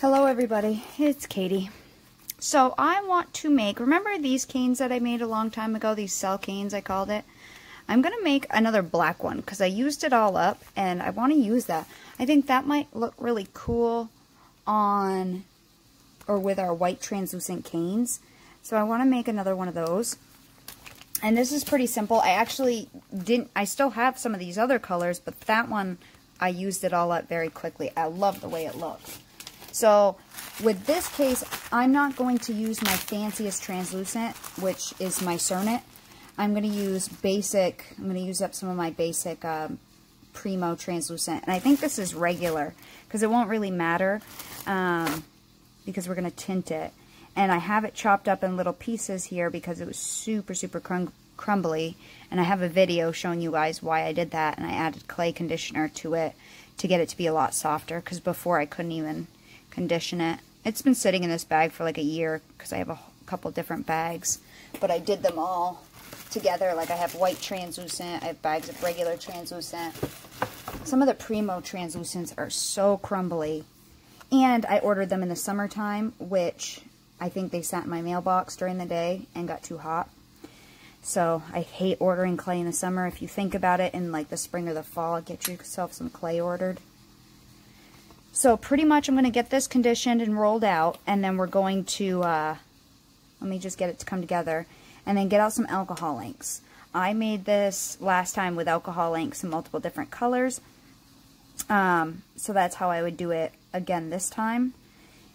Hello everybody, it's Katie. So I want to make, remember these canes that I made a long time ago, these cell canes I called it? I'm going to make another black one because I used it all up and I want to use that. I think that might look really cool on or with our white translucent canes. So I want to make another one of those. And this is pretty simple. I actually didn't, I still have some of these other colors, but that one, I used it all up very quickly. I love the way it looks. So with this case, I'm not going to use my fanciest translucent, which is my Cernit. I'm going to use basic, I'm going to use up some of my basic um, Premo translucent. And I think this is regular because it won't really matter um, because we're going to tint it. And I have it chopped up in little pieces here because it was super, super crum crumbly. And I have a video showing you guys why I did that. And I added clay conditioner to it to get it to be a lot softer because before I couldn't even condition it. It's been sitting in this bag for like a year because I have a couple different bags. But I did them all together. Like I have white translucent, I have bags of regular translucent. Some of the Premo translucents are so crumbly. And I ordered them in the summertime, which I think they sat in my mailbox during the day and got too hot. So I hate ordering clay in the summer. If you think about it, in like the spring or the fall, get yourself some clay ordered. So pretty much I'm going to get this conditioned and rolled out, and then we're going to, uh, let me just get it to come together, and then get out some alcohol inks. I made this last time with alcohol inks in multiple different colors, um, so that's how I would do it again this time.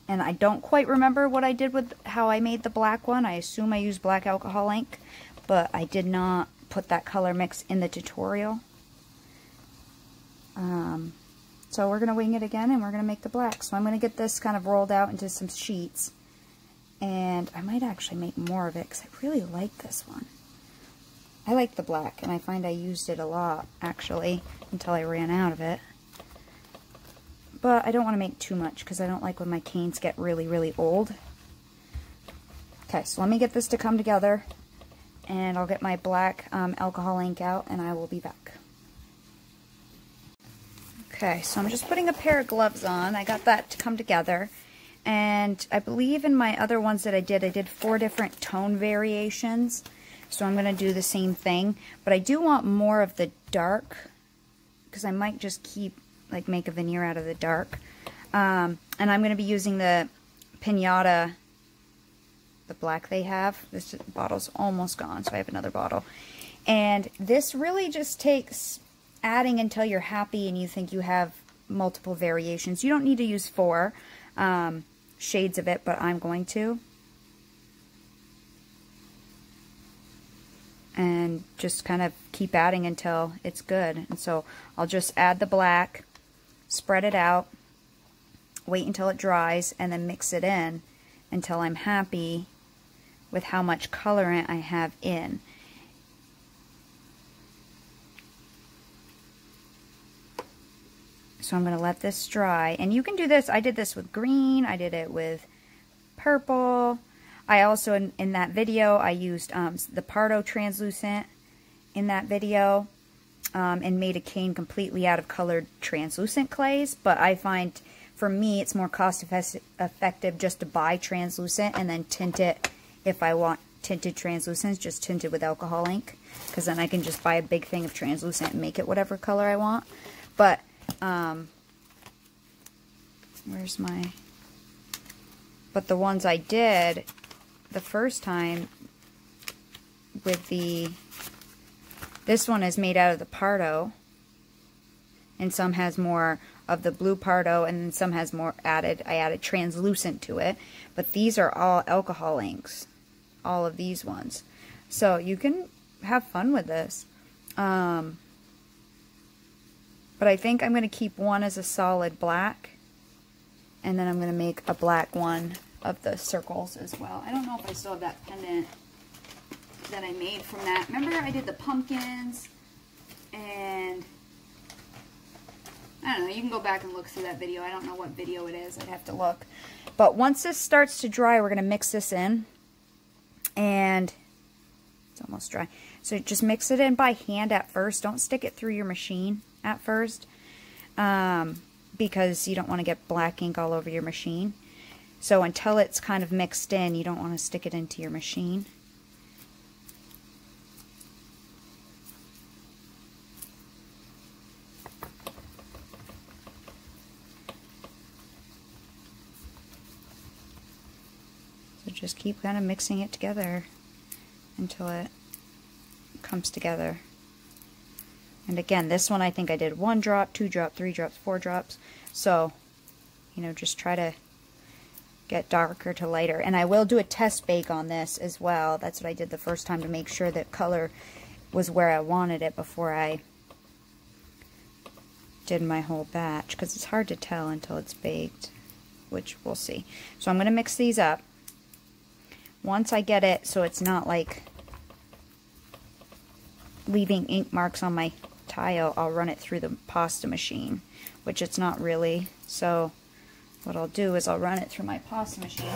And I don't quite remember what I did with how I made the black one. I assume I used black alcohol ink, but I did not put that color mix in the tutorial. Um, so we're going to wing it again and we're going to make the black. So I'm going to get this kind of rolled out into some sheets. And I might actually make more of it because I really like this one. I like the black and I find I used it a lot actually until I ran out of it. But I don't want to make too much because I don't like when my canes get really, really old. Okay, so let me get this to come together and I'll get my black um, alcohol ink out and I will be back. Okay, so I'm just putting a pair of gloves on. I got that to come together. And I believe in my other ones that I did, I did four different tone variations. So I'm going to do the same thing. But I do want more of the dark, because I might just keep, like, make a veneer out of the dark. Um, and I'm going to be using the Pinata, the black they have. This bottle's almost gone, so I have another bottle. And this really just takes adding until you're happy and you think you have multiple variations. You don't need to use four um, shades of it, but I'm going to. And just kind of keep adding until it's good. And so I'll just add the black, spread it out, wait until it dries, and then mix it in until I'm happy with how much colorant I have in. So I'm going to let this dry. And you can do this. I did this with green. I did it with purple. I also, in, in that video, I used um, the Pardo translucent in that video um, and made a cane completely out of colored translucent clays. But I find, for me, it's more cost effective just to buy translucent and then tint it if I want tinted translucents, just tint it with alcohol ink. Because then I can just buy a big thing of translucent and make it whatever color I want. But um, where's my... But the ones I did the first time with the... This one is made out of the Pardo. And some has more of the blue Pardo and then some has more added. I added translucent to it. But these are all alcohol inks. All of these ones. So you can have fun with this. Um, but I think I'm going to keep one as a solid black. And then I'm going to make a black one of the circles as well. I don't know if I still have that pendant that I made from that. Remember I did the pumpkins and I don't know. You can go back and look through that video. I don't know what video it is. I'd have to look. But once this starts to dry, we're going to mix this in. And it's almost dry. So just mix it in by hand at first. Don't stick it through your machine at first. Um, because you don't want to get black ink all over your machine. So until it's kind of mixed in, you don't want to stick it into your machine. So just keep kind of mixing it together until it comes together. And again, this one I think I did one drop, two drop, three drops, four drops. So, you know, just try to get darker to lighter. And I will do a test bake on this as well. That's what I did the first time to make sure that color was where I wanted it before I did my whole batch. Because it's hard to tell until it's baked, which we'll see. So I'm going to mix these up. Once I get it so it's not like leaving ink marks on my tile, I'll run it through the pasta machine, which it's not really. So what I'll do is I'll run it through my pasta machine,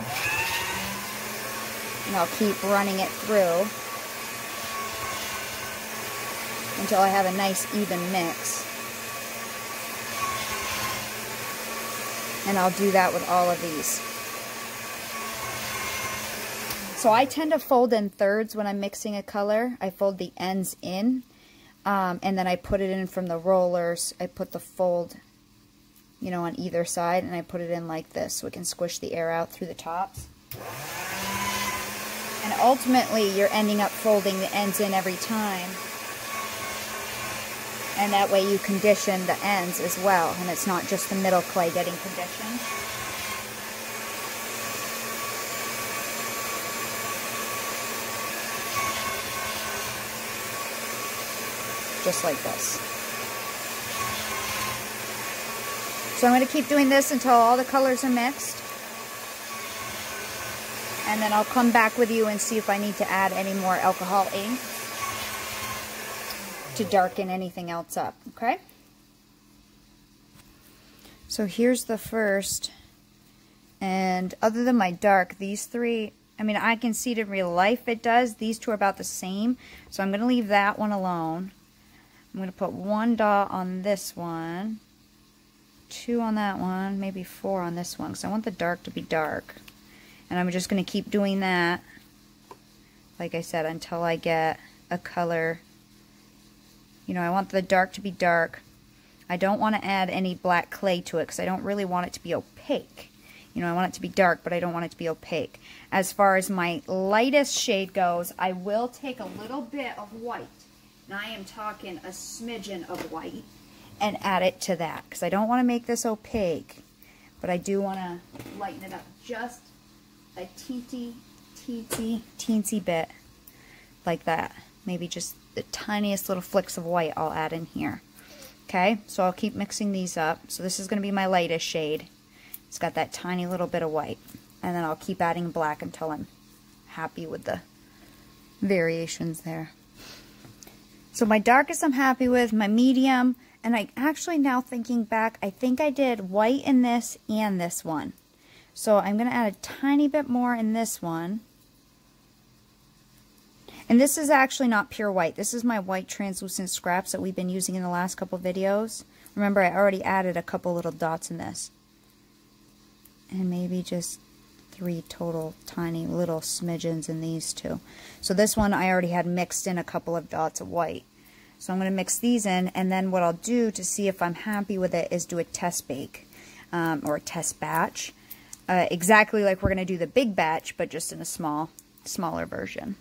and I'll keep running it through until I have a nice even mix. And I'll do that with all of these. So I tend to fold in thirds when I'm mixing a color. I fold the ends in, um, and then I put it in from the rollers. I put the fold, you know, on either side, and I put it in like this so we can squish the air out through the tops. And ultimately, you're ending up folding the ends in every time. And that way you condition the ends as well, and it's not just the middle clay getting conditioned. Just like this. So I'm going to keep doing this until all the colors are mixed. And then I'll come back with you and see if I need to add any more alcohol ink to darken anything else up, okay? So here's the first. And other than my dark, these three, I mean, I can see it in real life it does. These two are about the same. So I'm going to leave that one alone. I'm going to put one dot on this one, two on that one, maybe four on this one, because I want the dark to be dark. And I'm just going to keep doing that, like I said, until I get a color. You know, I want the dark to be dark. I don't want to add any black clay to it, because I don't really want it to be opaque. You know, I want it to be dark, but I don't want it to be opaque. As far as my lightest shade goes, I will take a little bit of white and I am talking a smidgen of white and add it to that because I don't want to make this opaque, but I do want to lighten it up just a teensy, teensy, teensy bit like that. Maybe just the tiniest little flicks of white I'll add in here. Okay, so I'll keep mixing these up. So this is going to be my lightest shade. It's got that tiny little bit of white. And then I'll keep adding black until I'm happy with the variations there. So my darkest I'm happy with, my medium, and I actually now thinking back, I think I did white in this and this one. So I'm going to add a tiny bit more in this one. And this is actually not pure white. This is my white translucent scraps that we've been using in the last couple videos. Remember, I already added a couple little dots in this. And maybe just three total tiny little smidgens in these two. So this one I already had mixed in a couple of dots of white. So I'm going to mix these in, and then what I'll do to see if I'm happy with it is do a test bake, um, or a test batch. Uh, exactly like we're going to do the big batch, but just in a small, smaller version.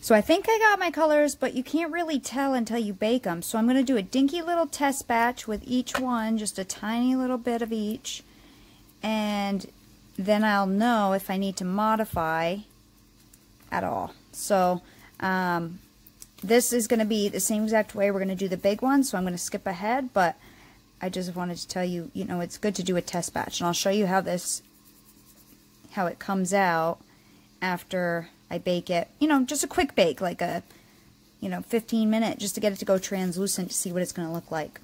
So I think I got my colors, but you can't really tell until you bake them. So I'm going to do a dinky little test batch with each one, just a tiny little bit of each. And then I'll know if I need to modify at all. So um, this is going to be the same exact way we're going to do the big one, so I'm going to skip ahead, but I just wanted to tell you, you know, it's good to do a test batch, and I'll show you how this, how it comes out after I bake it. You know, just a quick bake, like a, you know, 15 minute, just to get it to go translucent to see what it's going to look like.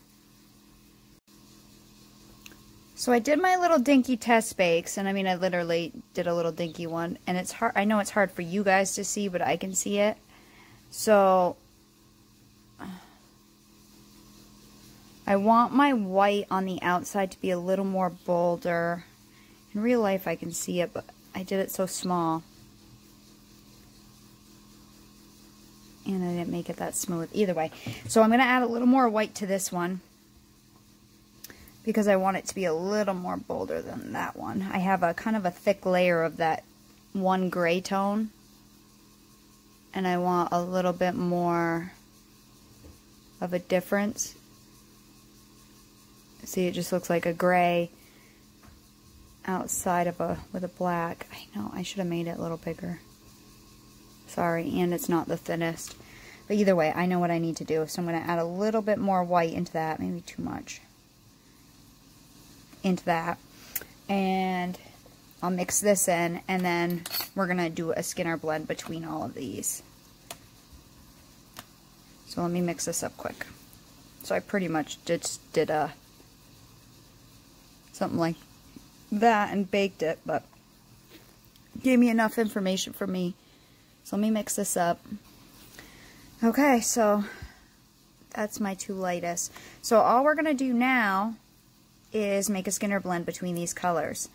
So I did my little dinky test bakes, and I mean, I literally did a little dinky one, and it's hard, I know it's hard for you guys to see, but I can see it. So, I want my white on the outside to be a little more bolder. In real life I can see it, but I did it so small. And I didn't make it that smooth. Either way. So I'm going to add a little more white to this one. Because I want it to be a little more bolder than that one. I have a kind of a thick layer of that one gray tone. And I want a little bit more of a difference. See, it just looks like a gray outside of a with a black. I know, I should have made it a little bigger. Sorry, and it's not the thinnest. But either way, I know what I need to do. So I'm going to add a little bit more white into that. Maybe too much. Into that. And I'll mix this in. And then we're going to do a Skinner blend between all of these. So let me mix this up quick. So I pretty much just did a something like that and baked it, but gave me enough information for me. So let me mix this up. Okay, so that's my two lightest. So all we're going to do now is make a Skinner blend between these colors.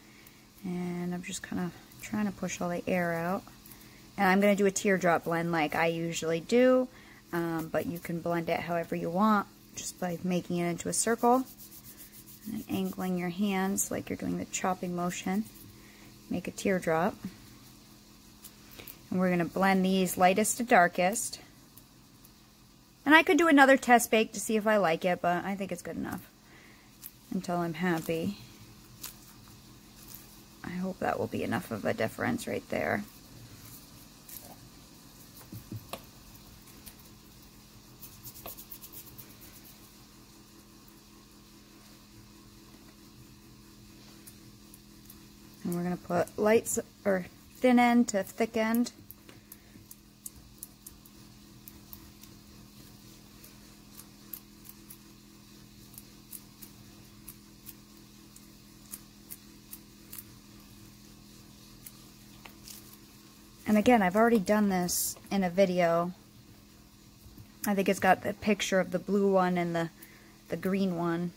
And I'm just kind of trying to push all the air out. And I'm going to do a teardrop blend like I usually do, um, but you can blend it however you want, just by making it into a circle and angling your hands like you're doing the chopping motion. Make a teardrop. And we're going to blend these lightest to darkest. And I could do another test bake to see if I like it, but I think it's good enough until I'm happy. I hope that will be enough of a difference right there. And we're going to put lights or thin end to thick end. And again, I've already done this in a video. I think it's got the picture of the blue one and the, the green one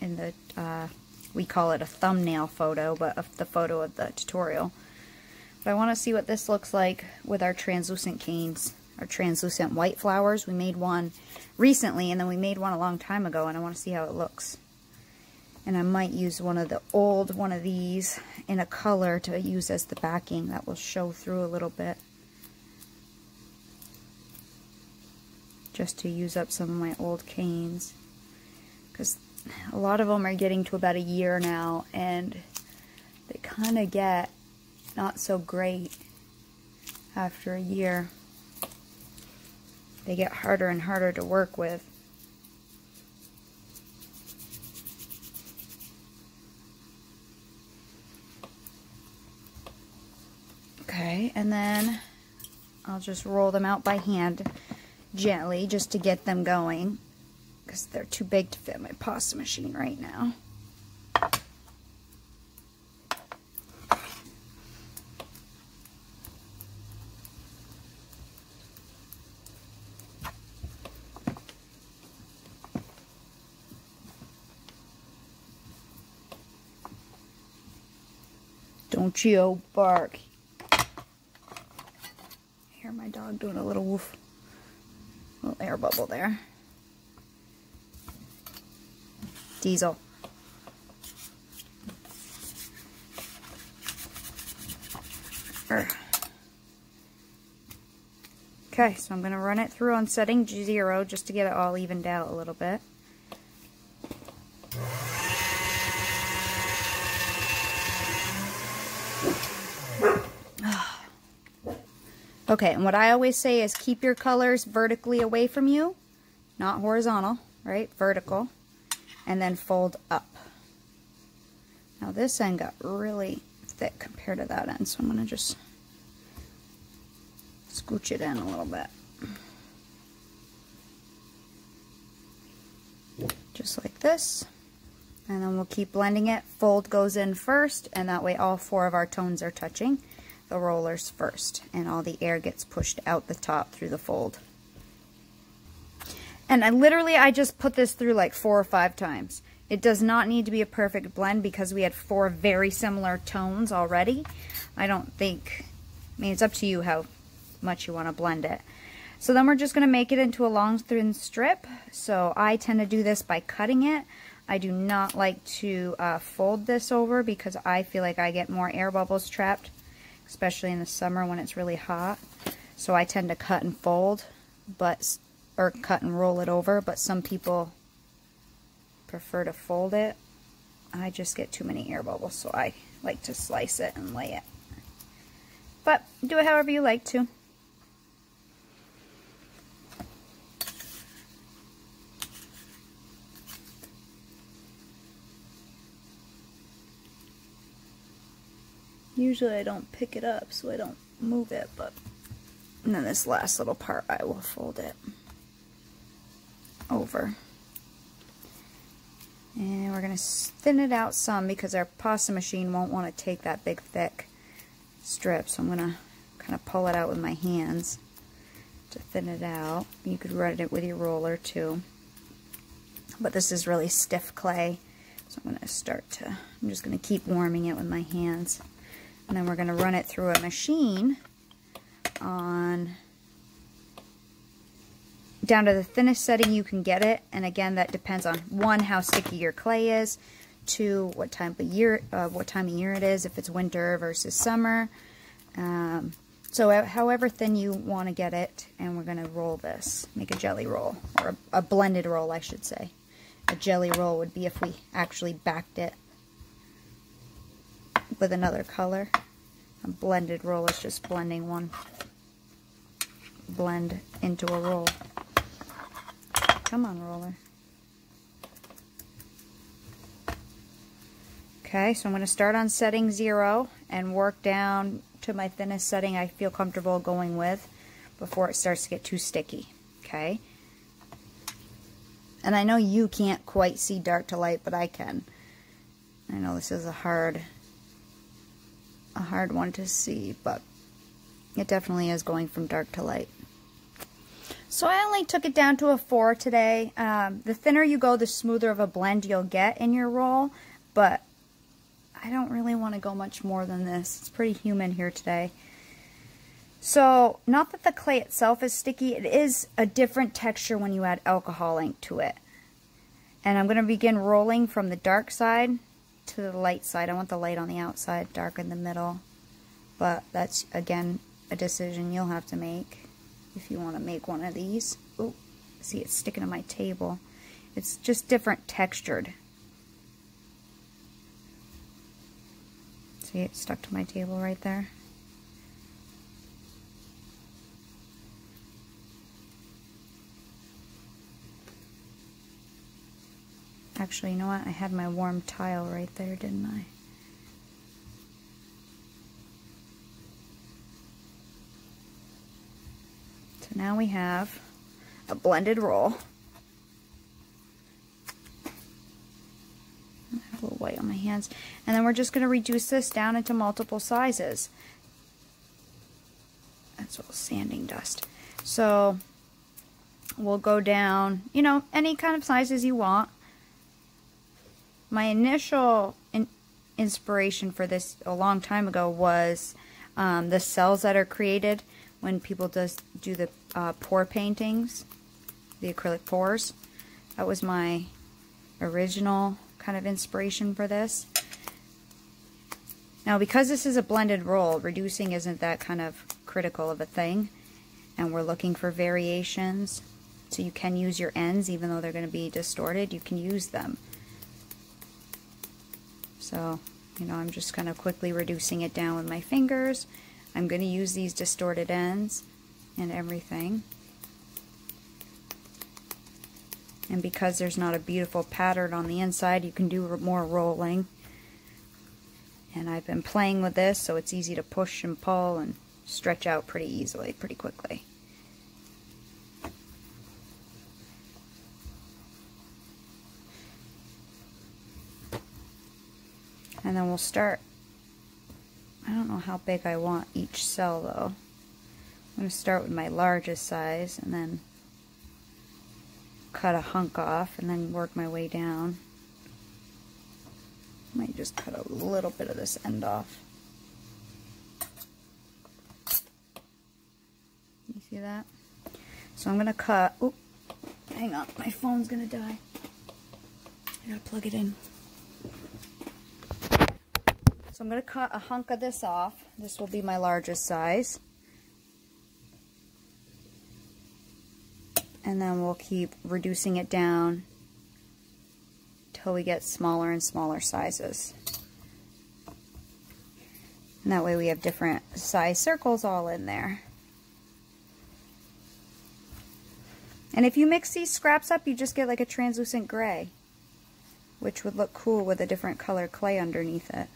in the uh, we call it a thumbnail photo, but of the photo of the tutorial. But I want to see what this looks like with our translucent canes, our translucent white flowers. We made one recently, and then we made one a long time ago, and I want to see how it looks. And I might use one of the old one of these in a color to use as the backing. That will show through a little bit. Just to use up some of my old canes. Because a lot of them are getting to about a year now and they kind of get not so great after a year. They get harder and harder to work with. Okay, and then I'll just roll them out by hand gently just to get them going because they're too big to fit my pasta machine right now. Don't you bark. My dog doing a little woof. Little air bubble there. diesel. Okay, so I'm going to run it through on setting zero just to get it all evened out a little bit. Okay, and what I always say is keep your colors vertically away from you, not horizontal, right? Vertical and then fold up. Now this end got really thick compared to that end, so I'm to just scooch it in a little bit. Just like this. And then we'll keep blending it. Fold goes in first, and that way all four of our tones are touching the rollers first, and all the air gets pushed out the top through the fold. And I literally, I just put this through like four or five times. It does not need to be a perfect blend because we had four very similar tones already. I don't think, I mean, it's up to you how much you want to blend it. So then we're just going to make it into a long thin strip. So I tend to do this by cutting it. I do not like to uh, fold this over because I feel like I get more air bubbles trapped, especially in the summer when it's really hot. So I tend to cut and fold, but or cut and roll it over, but some people prefer to fold it. I just get too many air bubbles, so I like to slice it and lay it. But do it however you like to. Usually I don't pick it up so I don't move it, but and then this last little part I will fold it over. And we're going to thin it out some because our pasta machine won't want to take that big thick strip. So I'm going to kind of pull it out with my hands to thin it out. You could run it with your roller too. But this is really stiff clay. So I'm going to start to, I'm just going to keep warming it with my hands. And then we're going to run it through a machine on down to the thinnest setting you can get it. And again, that depends on one, how sticky your clay is, two, what time of year, uh, what time of year it is, if it's winter versus summer. Um, so however thin you want to get it, and we're going to roll this, make a jelly roll, or a, a blended roll, I should say. A jelly roll would be if we actually backed it with another color. A blended roll is just blending one blend into a roll. Come on, roller. Okay, so I'm going to start on setting zero and work down to my thinnest setting I feel comfortable going with before it starts to get too sticky. Okay. And I know you can't quite see dark to light, but I can. I know this is a hard, a hard one to see, but it definitely is going from dark to light. So I only took it down to a 4 today. Um, the thinner you go, the smoother of a blend you'll get in your roll. But I don't really want to go much more than this. It's pretty humid here today. So, not that the clay itself is sticky, it is a different texture when you add alcohol ink to it. And I'm going to begin rolling from the dark side to the light side. I want the light on the outside, dark in the middle. But that's, again, a decision you'll have to make if you want to make one of these. Oh, see it's sticking to my table. It's just different textured. See it stuck to my table right there? Actually, you know what? I had my warm tile right there, didn't I? So now we have a blended roll. I have a little white on my hands. And then we're just going to reduce this down into multiple sizes. That's a little sanding dust. So we'll go down, you know, any kind of sizes you want. My initial in inspiration for this a long time ago was um, the cells that are created when people does do the uh, pour paintings, the acrylic pours. That was my original kind of inspiration for this. Now, because this is a blended roll, reducing isn't that kind of critical of a thing. And we're looking for variations. So you can use your ends, even though they're going to be distorted, you can use them. So, you know, I'm just kind of quickly reducing it down with my fingers. I'm going to use these distorted ends and everything. And because there's not a beautiful pattern on the inside, you can do more rolling. And I've been playing with this, so it's easy to push and pull and stretch out pretty easily, pretty quickly. And then we'll start I don't know how big I want each cell though. I'm going to start with my largest size and then cut a hunk off and then work my way down. Might just cut a little bit of this end off. You see that? So I'm going to cut, oop, hang on, my phone's going to die. I gotta plug it in. So I'm going to cut a hunk of this off. This will be my largest size. And then we'll keep reducing it down till we get smaller and smaller sizes. And that way we have different size circles all in there. And if you mix these scraps up, you just get like a translucent gray, which would look cool with a different color clay underneath it.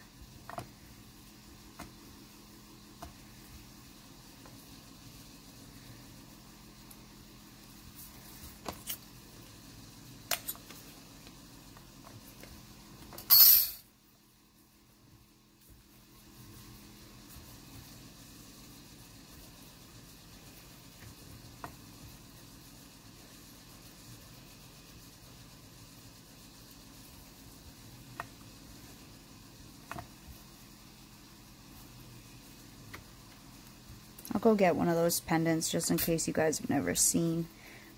Go get one of those pendants just in case you guys have never seen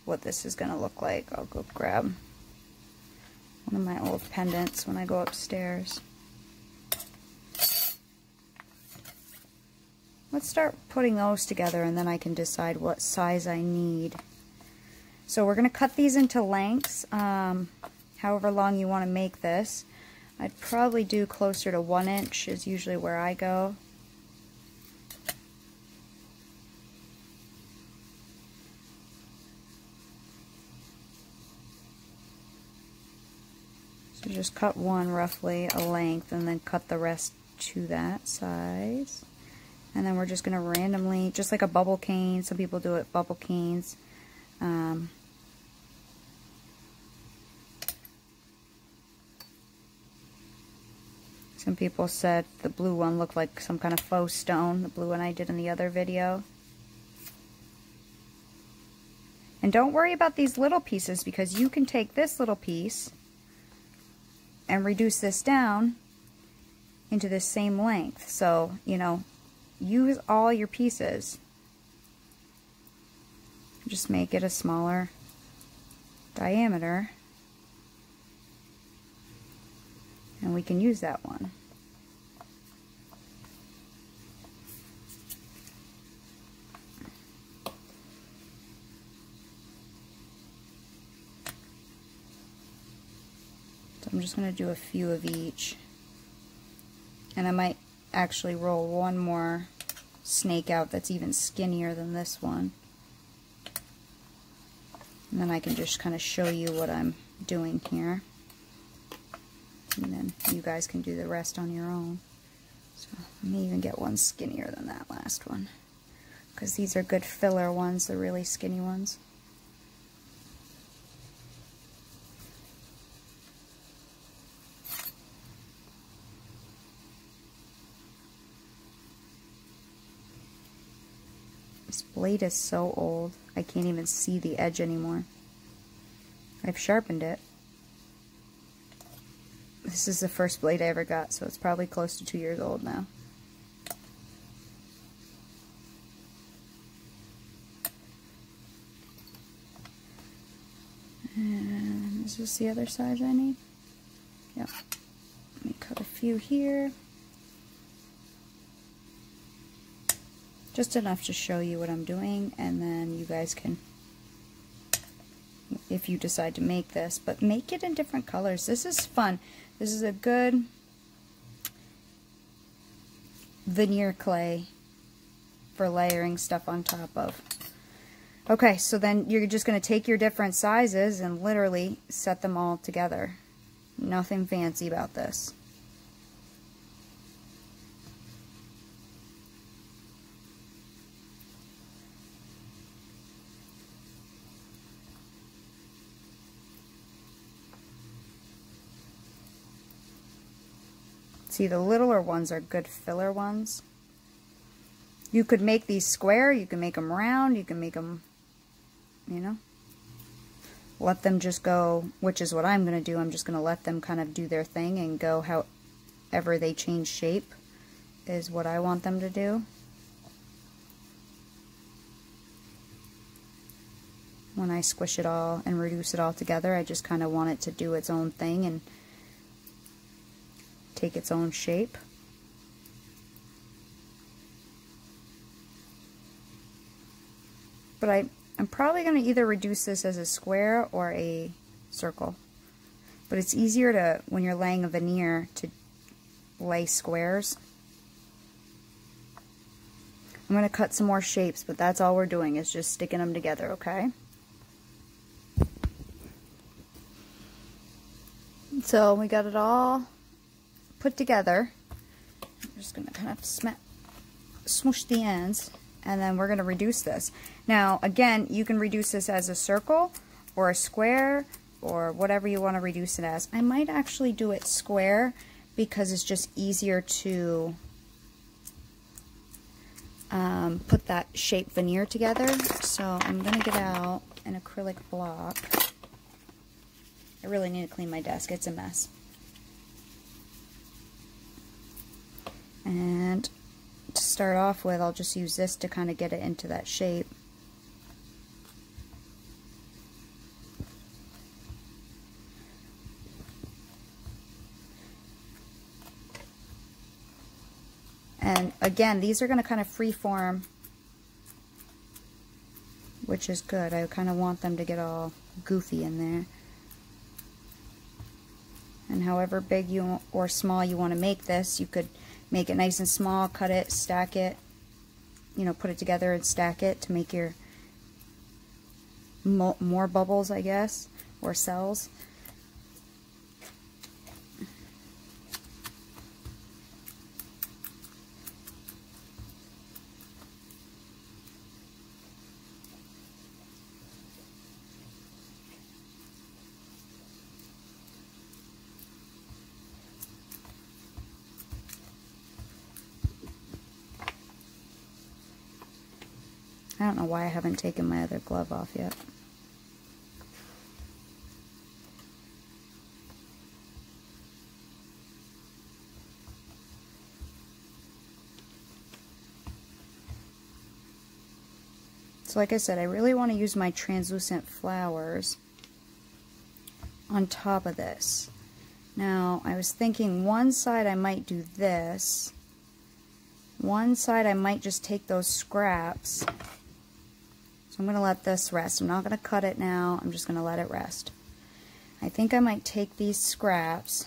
what this is going to look like. I'll go grab one of my old pendants when I go upstairs. Let's start putting those together and then I can decide what size I need. So we're going to cut these into lengths, um, however long you want to make this. I'd probably do closer to one inch is usually where I go. Just cut one roughly a length and then cut the rest to that size. And then we're just going to randomly, just like a bubble cane, some people do it bubble canes. Um, some people said the blue one looked like some kind of faux stone, the blue one I did in the other video. And don't worry about these little pieces because you can take this little piece and reduce this down into the same length. So, you know, use all your pieces. Just make it a smaller diameter. And we can use that one. I'm just going to do a few of each. And I might actually roll one more snake out that's even skinnier than this one. And then I can just kind of show you what I'm doing here. And then you guys can do the rest on your own. So I may even get one skinnier than that last one. Because these are good filler ones, the really skinny ones. Blade is so old, I can't even see the edge anymore. I've sharpened it. This is the first blade I ever got, so it's probably close to two years old now. And is this the other size I need? Yep. Let me cut a few here. Just enough to show you what I'm doing and then you guys can if you decide to make this but make it in different colors. This is fun. This is a good veneer clay for layering stuff on top of. Okay so then you're just going to take your different sizes and literally set them all together. Nothing fancy about this See, the littler ones are good filler ones. You could make these square, you can make them round, you can make them, you know. let them just go, which is what I'm going to do. I'm just going to let them kind of do their thing and go however they change shape is what I want them to do. When I squish it all and reduce it all together, I just kind of want it to do its own thing and take its own shape. But I, I'm probably going to either reduce this as a square or a circle. But it's easier to, when you're laying a veneer, to lay squares. I'm going to cut some more shapes, but that's all we're doing is just sticking them together, okay? So we got it all put together. I'm just going to kind of smash, smoosh the ends and then we're going to reduce this. Now, again, you can reduce this as a circle or a square or whatever you want to reduce it as. I might actually do it square because it's just easier to um, put that shape veneer together. So I'm going to get out an acrylic block. I really need to clean my desk. It's a mess. And to start off with, I'll just use this to kind of get it into that shape. And again, these are going to kind of freeform, which is good. I kind of want them to get all goofy in there. And however big you or small you want to make this, you could make it nice and small, cut it, stack it, you know, put it together and stack it to make your mo more bubbles, I guess, or cells. Why I haven't taken my other glove off yet. So like I said, I really want to use my translucent flowers on top of this. Now, I was thinking one side I might do this. One side I might just take those scraps I'm going to let this rest. I'm not going to cut it now. I'm just going to let it rest. I think I might take these scraps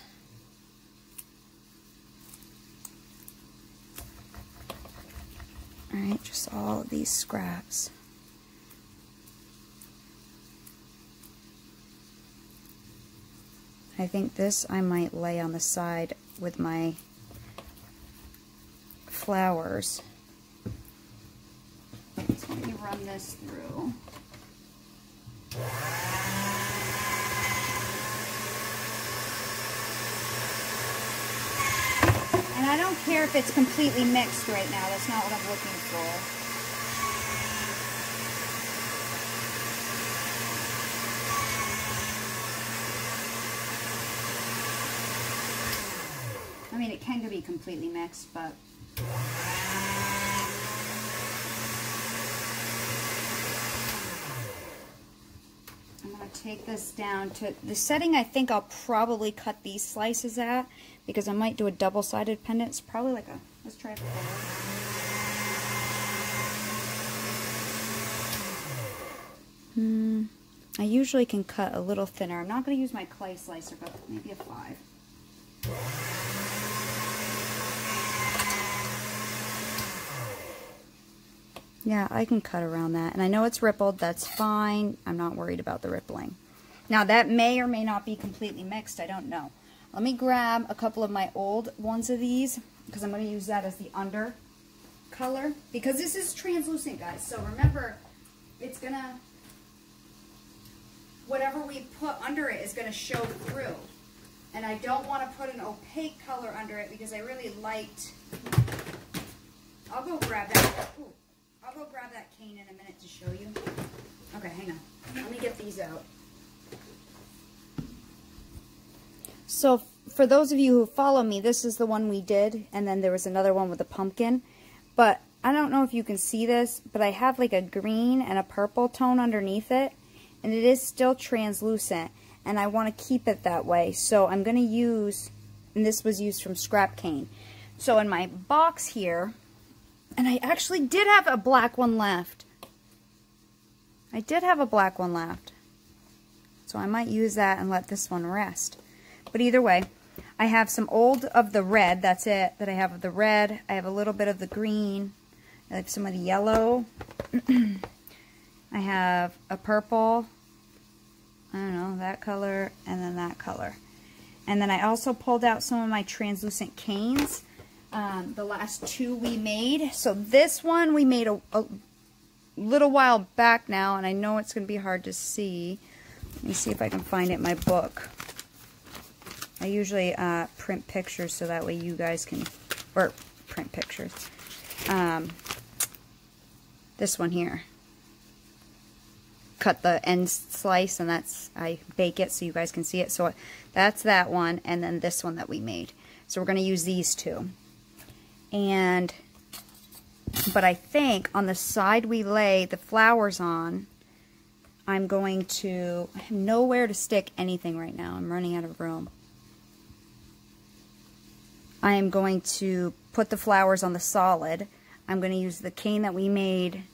Alright, just all of these scraps. I think this I might lay on the side with my flowers run this through. And I don't care if it's completely mixed right now. That's not what I'm looking for. I mean, it can be completely mixed, but take this down to the setting I think I'll probably cut these slices at because I might do a double-sided pendant. It's probably like a, let's try it Hmm, I usually can cut a little thinner. I'm not going to use my clay slicer, but maybe a five. Yeah, I can cut around that. And I know it's rippled. That's fine. I'm not worried about the rippling. Now, that may or may not be completely mixed. I don't know. Let me grab a couple of my old ones of these because I'm going to use that as the under color because this is translucent, guys. So remember, it's going to, whatever we put under it is going to show through. And I don't want to put an opaque color under it because I really liked, I'll go grab that. Ooh. I'll go grab that cane in a minute to show you. Okay, hang on. Let me get these out. So for those of you who follow me, this is the one we did, and then there was another one with a pumpkin. But I don't know if you can see this, but I have like a green and a purple tone underneath it, and it is still translucent, and I want to keep it that way. So I'm going to use, and this was used from scrap cane. So in my box here, and I actually did have a black one left. I did have a black one left. So I might use that and let this one rest. But either way, I have some old of the red. That's it. That I have of the red. I have a little bit of the green. I have some of the yellow. I have a purple. I don't know, that color, and then that color. And then I also pulled out some of my translucent canes. Um, the last two we made. So this one we made a, a little while back now, and I know it's going to be hard to see. Let me see if I can find it in my book. I usually uh, print pictures so that way you guys can, or print pictures. Um, this one here. Cut the end slice and that's, I bake it so you guys can see it. So that's that one and then this one that we made. So we're going to use these two. And, but I think on the side we lay the flowers on, I'm going to, I have nowhere to stick anything right now. I'm running out of room. I am going to put the flowers on the solid. I'm going to use the cane that we made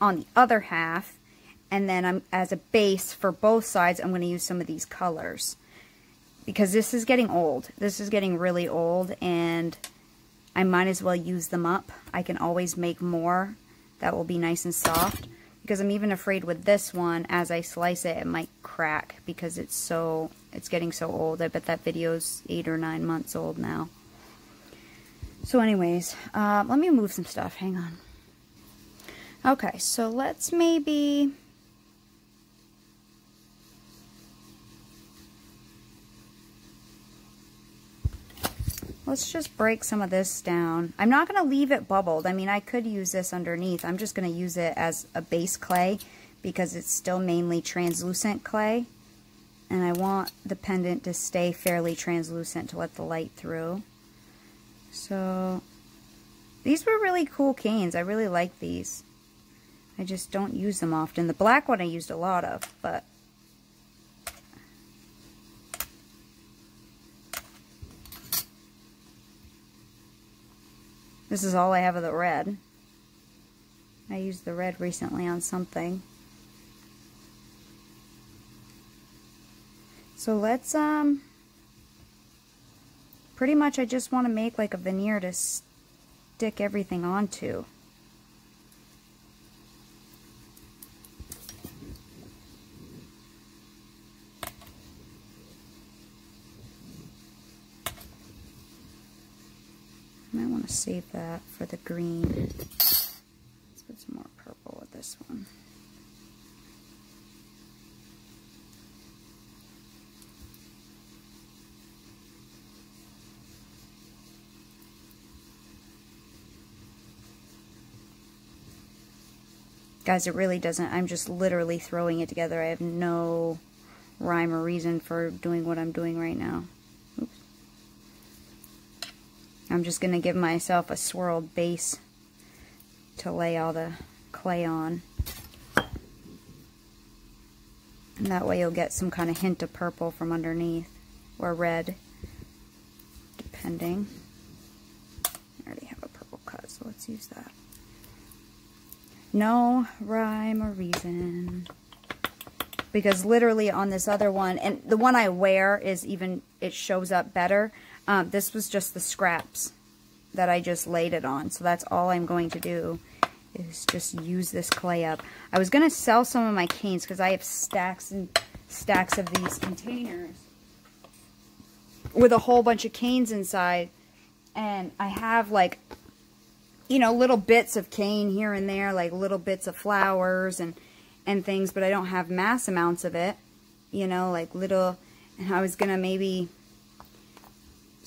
on the other half. And then I'm, as a base for both sides, I'm going to use some of these colors. Because this is getting old. This is getting really old and I might as well use them up. I can always make more that will be nice and soft because I'm even afraid with this one, as I slice it, it might crack because it's so, it's getting so old. I bet that video's eight or nine months old now. So anyways, uh, let me move some stuff. Hang on. Okay, so let's maybe Let's just break some of this down. I'm not going to leave it bubbled. I mean, I could use this underneath. I'm just going to use it as a base clay because it's still mainly translucent clay. And I want the pendant to stay fairly translucent to let the light through. So, these were really cool canes. I really like these. I just don't use them often. The black one I used a lot of, but This is all I have of the red. I used the red recently on something. So let's, um, pretty much I just want to make like a veneer to stick everything onto. To save that for the green. Let's put some more purple with this one. Guys, it really doesn't. I'm just literally throwing it together. I have no rhyme or reason for doing what I'm doing right now. I'm just going to give myself a swirled base to lay all the clay on. And that way you'll get some kind of hint of purple from underneath, or red, depending. I already have a purple cut, so let's use that. No rhyme or reason. Because literally on this other one, and the one I wear is even, it shows up better. Um, this was just the scraps that I just laid it on. So that's all I'm going to do is just use this clay up. I was going to sell some of my canes because I have stacks and stacks of these containers with a whole bunch of canes inside. And I have like, you know, little bits of cane here and there, like little bits of flowers and, and things, but I don't have mass amounts of it, you know, like little, and I was going to maybe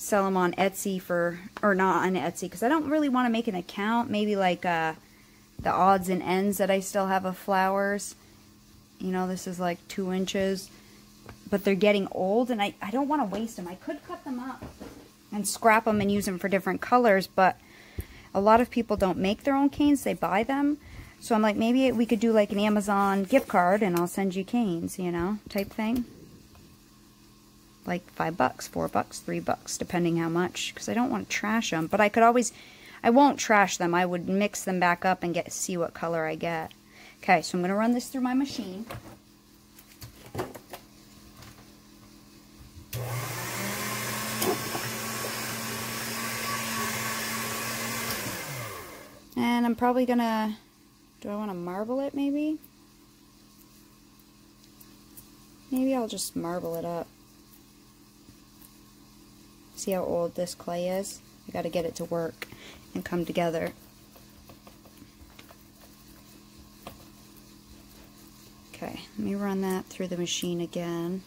sell them on Etsy for, or not on Etsy, because I don't really want to make an account. Maybe like uh, the odds and ends that I still have of flowers. You know, this is like two inches. but they're getting old and I, I don't want to waste them. I could cut them up and scrap them and use them for different colors, but a lot of people don't make their own canes. They buy them. So I'm like, maybe we could do like an Amazon gift card and I'll send you canes, you know, type thing. Like five bucks, four bucks, three bucks, depending how much, because I don't want to trash them. But I could always, I won't trash them. I would mix them back up and get see what color I get. Okay, so I'm going to run this through my machine. And I'm probably going to, do I want to marble it maybe? Maybe I'll just marble it up. See how old this clay is? I got to get it to work and come together. Okay, let me run that through the machine again.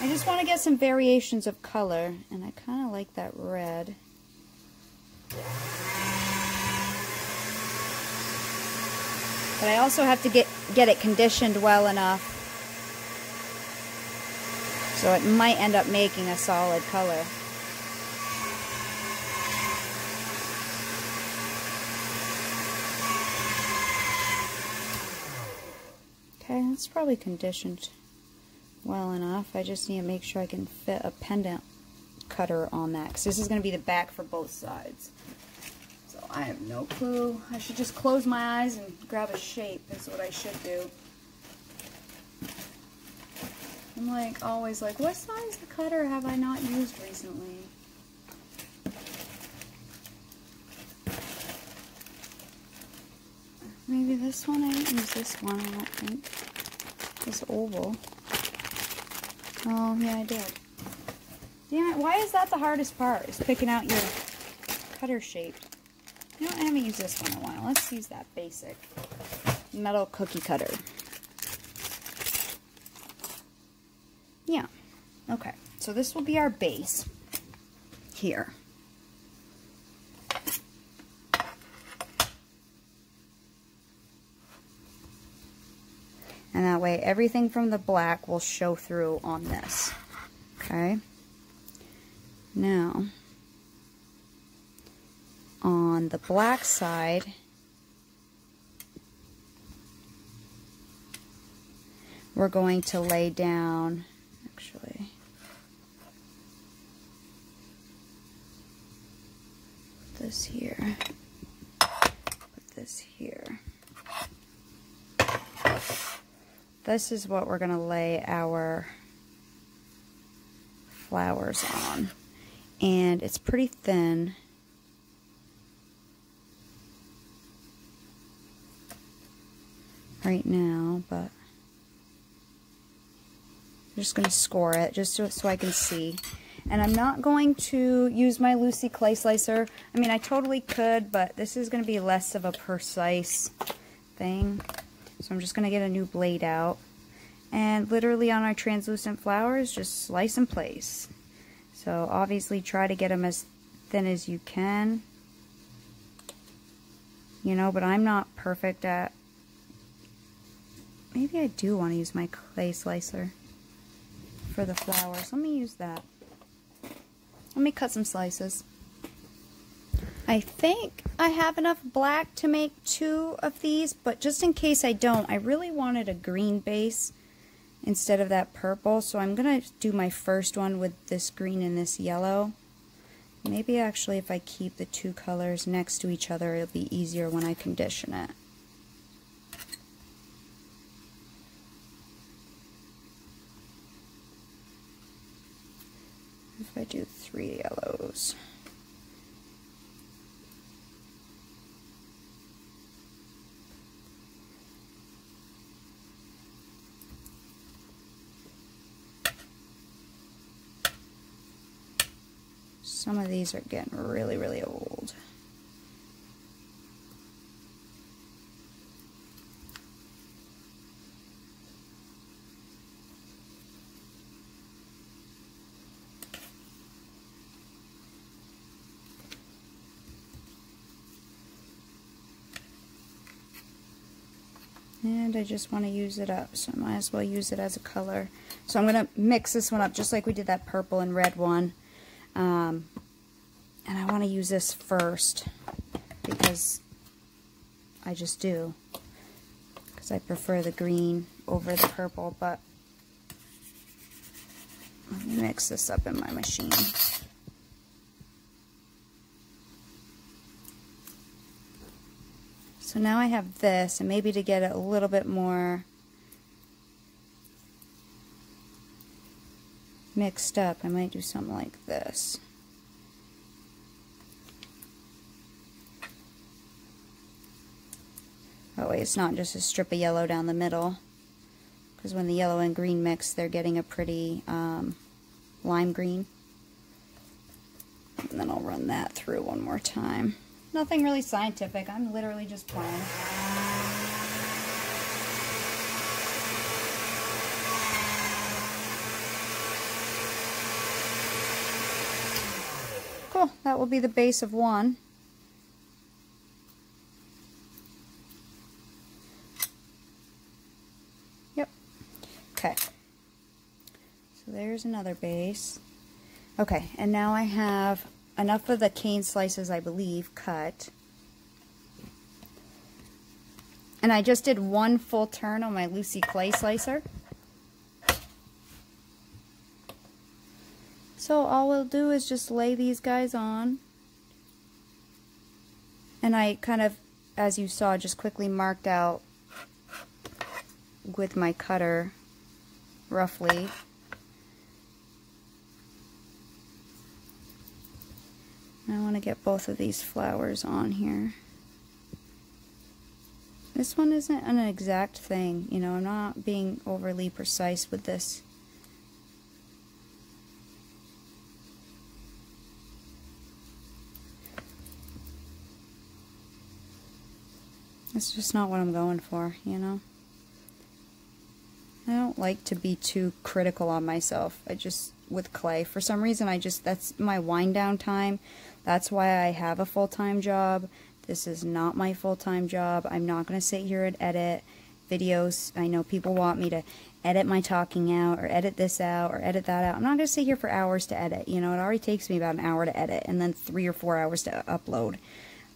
I just want to get some variations of color, and I kind of like that red. But I also have to get, get it conditioned well enough so it might end up making a solid color. Okay, that's probably conditioned well enough. I just need to make sure I can fit a pendant cutter on that because this is going to be the back for both sides. So I have no clue. I should just close my eyes and grab a shape is what I should do. I'm like always like, what size cutter have I not used recently? Maybe this one, I didn't use this one, I don't think. This oval. Oh, yeah, I did. Damn it, why is that the hardest part? Is picking out your cutter shape. You know, I haven't used this one in a while. Let's use that basic metal cookie cutter. Yeah. Okay, so this will be our base here. And that way everything from the black will show through on this. Okay. Now, on the black side, we're going to lay down, actually, this here, put this here. This is what we're going to lay our flowers on. And it's pretty thin. right now, but I'm just going to score it just so, so I can see. And I'm not going to use my Lucy clay slicer. I mean, I totally could, but this is going to be less of a precise thing. So I'm just going to get a new blade out. And literally on our translucent flowers, just slice and place. So obviously try to get them as thin as you can. You know, but I'm not perfect at... Maybe I do want to use my clay slicer for the flowers. Let me use that. Let me cut some slices. I think I have enough black to make two of these, but just in case I don't, I really wanted a green base instead of that purple. So I'm going to do my first one with this green and this yellow. Maybe actually if I keep the two colors next to each other, it'll be easier when I condition it. If I do three yellows. Some of these are getting really, really old. and I just want to use it up so I might as well use it as a color so I'm gonna mix this one up just like we did that purple and red one um, and I want to use this first because I just do. Because I prefer the green over the purple, but let me mix this up in my machine. So now I have this, and maybe to get it a little bit more mixed up, I might do something like this. That way it's not just a strip of yellow down the middle. Because when the yellow and green mix, they're getting a pretty um, lime green. And then I'll run that through one more time. Nothing really scientific. I'm literally just playing. Cool. That will be the base of one. Yep. Okay. So there's another base. Okay, and now I have enough of the cane slices, I believe, cut. And I just did one full turn on my Lucy clay slicer. So all we'll do is just lay these guys on. And I kind of, as you saw, just quickly marked out with my cutter, roughly, I want to get both of these flowers on here. This one isn't an exact thing, you know, I'm not being overly precise with this. It's just not what I'm going for, you know? I don't like to be too critical on myself. I just, with clay, for some reason, I just, that's my wind down time. That's why I have a full-time job. This is not my full-time job. I'm not going to sit here and edit videos. I know people want me to edit my talking out or edit this out or edit that out. I'm not going to sit here for hours to edit. You know, it already takes me about an hour to edit and then three or four hours to upload.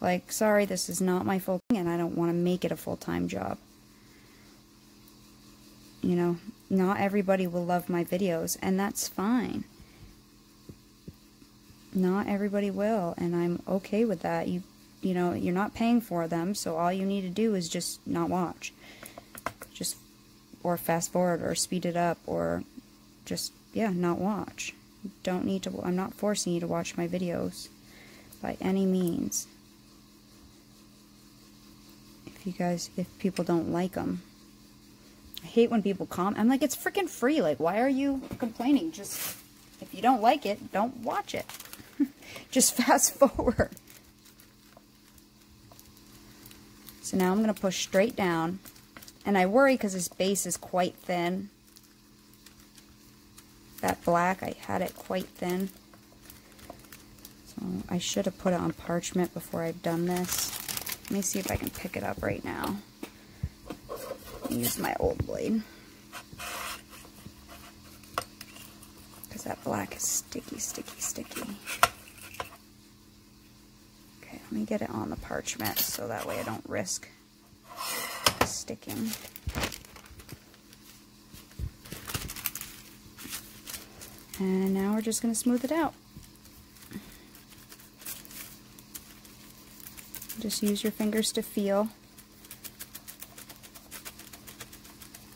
Like, sorry, this is not my full thing and I don't want to make it a full-time job. You know, not everybody will love my videos and that's fine not everybody will and I'm okay with that. You you know, you're not paying for them, so all you need to do is just not watch. Just or fast forward or speed it up or just yeah, not watch. Don't need to I'm not forcing you to watch my videos by any means. You guys if people don't like them. I hate when people comment. I'm like it's freaking free. Like why are you complaining? Just if you don't like it, don't watch it. Just fast forward. So now I'm going to push straight down. And I worry because this base is quite thin. That black, I had it quite thin. So I should have put it on parchment before I've done this. Let me see if I can pick it up right now. Use my old blade. Because that black is sticky, sticky, sticky. Okay, let me get it on the parchment so that way I don't risk sticking. And now we're just going to smooth it out. Just use your fingers to feel.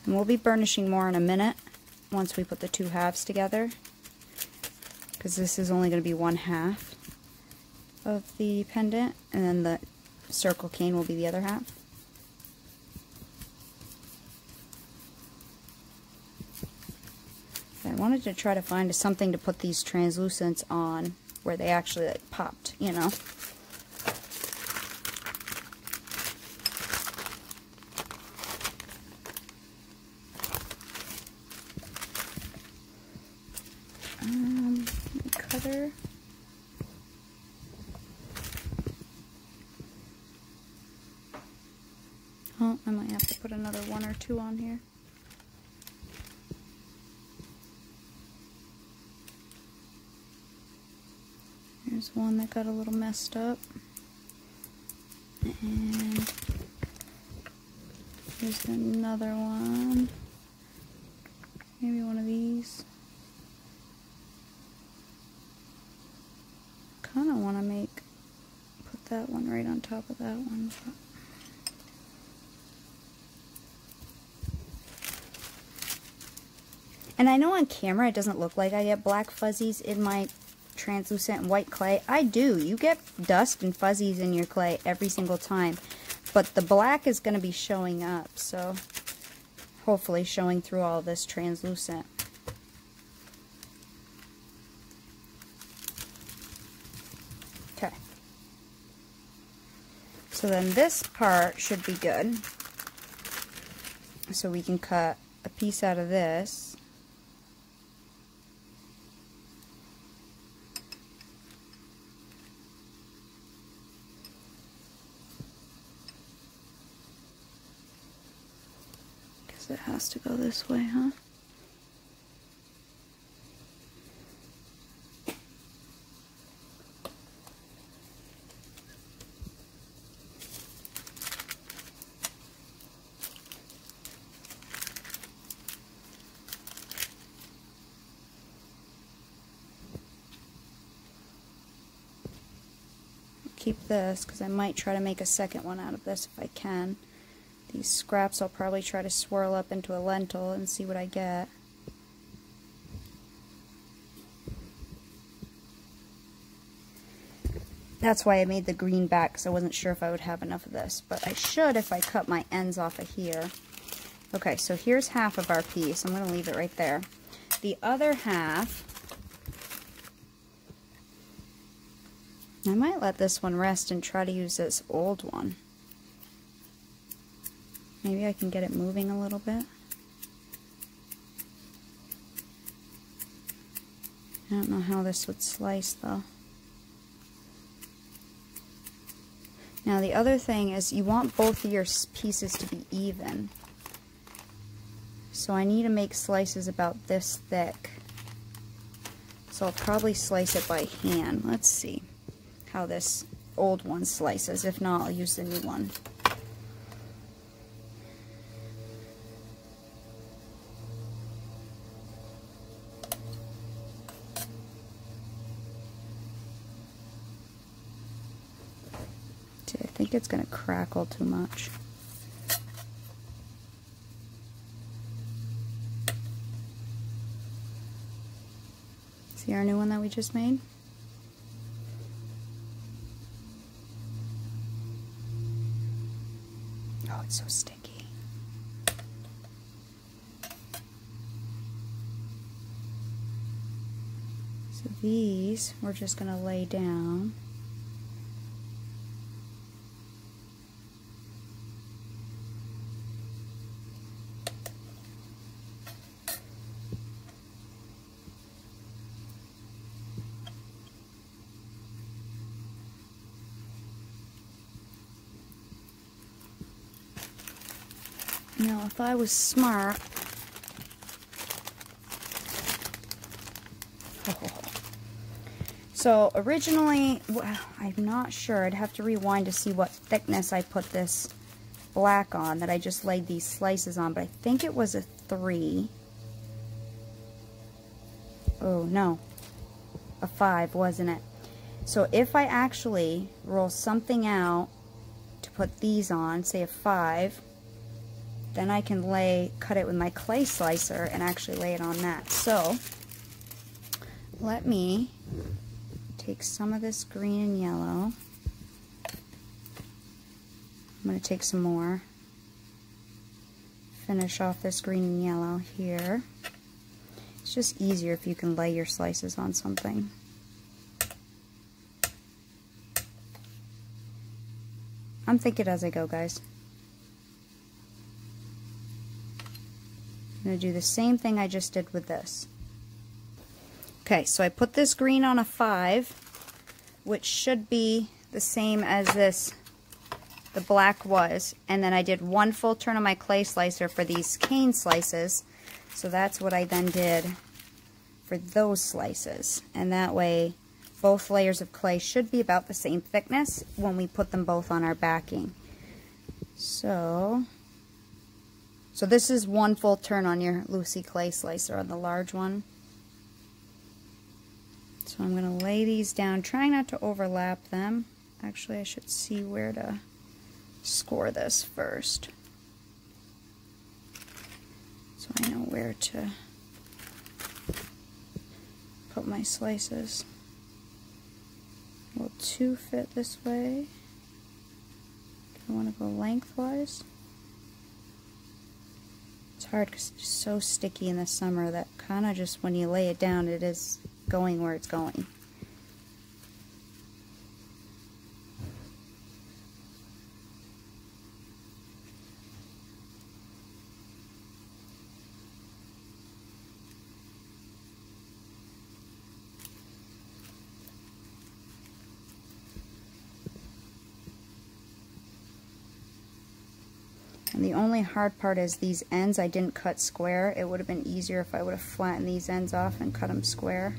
And we'll be burnishing more in a minute once we put the two halves together because this is only going to be one half of the pendant, and then the circle cane will be the other half. I wanted to try to find something to put these translucents on where they actually like popped, you know. Two on here. There's one that got a little messed up. And there's another one. Maybe one of these. Kind of want to make, put that one right on top of that one. But. And I know on camera it doesn't look like I get black fuzzies in my translucent white clay. I do. You get dust and fuzzies in your clay every single time. But the black is going to be showing up, so hopefully showing through all this translucent. Okay. So then this part should be good. So we can cut a piece out of this. Has to go this way, huh? keep this because I might try to make a second one out of this if I can. These scraps I'll probably try to swirl up into a lentil and see what I get. That's why I made the green back because I wasn't sure if I would have enough of this. But I should if I cut my ends off of here. Okay, so here's half of our piece. I'm going to leave it right there. The other half, I might let this one rest and try to use this old one. Maybe I can get it moving a little bit. I don't know how this would slice though. Now the other thing is you want both of your pieces to be even. So I need to make slices about this thick. So I'll probably slice it by hand. Let's see how this old one slices. If not, I'll use the new one. It's going to crackle too much. See our new one that we just made? Oh, it's so sticky. So these we're just going to lay down. Now, if I was smart, So originally, well, I'm not sure. I'd have to rewind to see what thickness I put this black on that I just laid these slices on, but I think it was a three. Oh, no. A five, wasn't it? So if I actually roll something out to put these on, say a five, then I can lay, cut it with my clay slicer and actually lay it on that. So, let me take some of this green and yellow. I'm going to take some more. Finish off this green and yellow here. It's just easier if you can lay your slices on something. I'm thinking as I go, guys. Going to do the same thing I just did with this. Okay, so I put this green on a 5, which should be the same as this the black was. And then I did one full turn on my clay slicer for these cane slices. So that's what I then did for those slices. And that way, both layers of clay should be about the same thickness when we put them both on our backing. So, so this is one full turn on your Lucy clay slicer on the large one. So I'm going to lay these down, trying not to overlap them. Actually, I should see where to score this first. So I know where to put my slices. Will two fit this way? I want to go lengthwise. Hard because it's so sticky in the summer that kind of just when you lay it down, it is going where it's going. And the only hard part is these ends I didn't cut square. It would have been easier if I would have flattened these ends off and cut them square.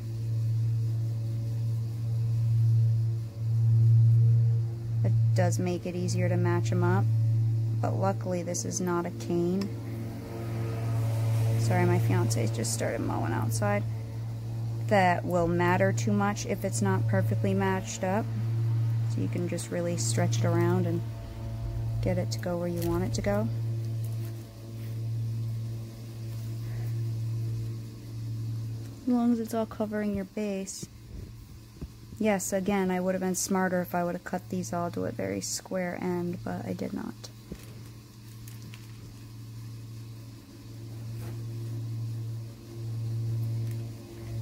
It does make it easier to match them up. But luckily this is not a cane. Sorry, my fiance just started mowing outside. That will matter too much if it's not perfectly matched up. So you can just really stretch it around and get it to go where you want it to go. As long as it's all covering your base. Yes, again, I would have been smarter if I would have cut these all to a very square end, but I did not.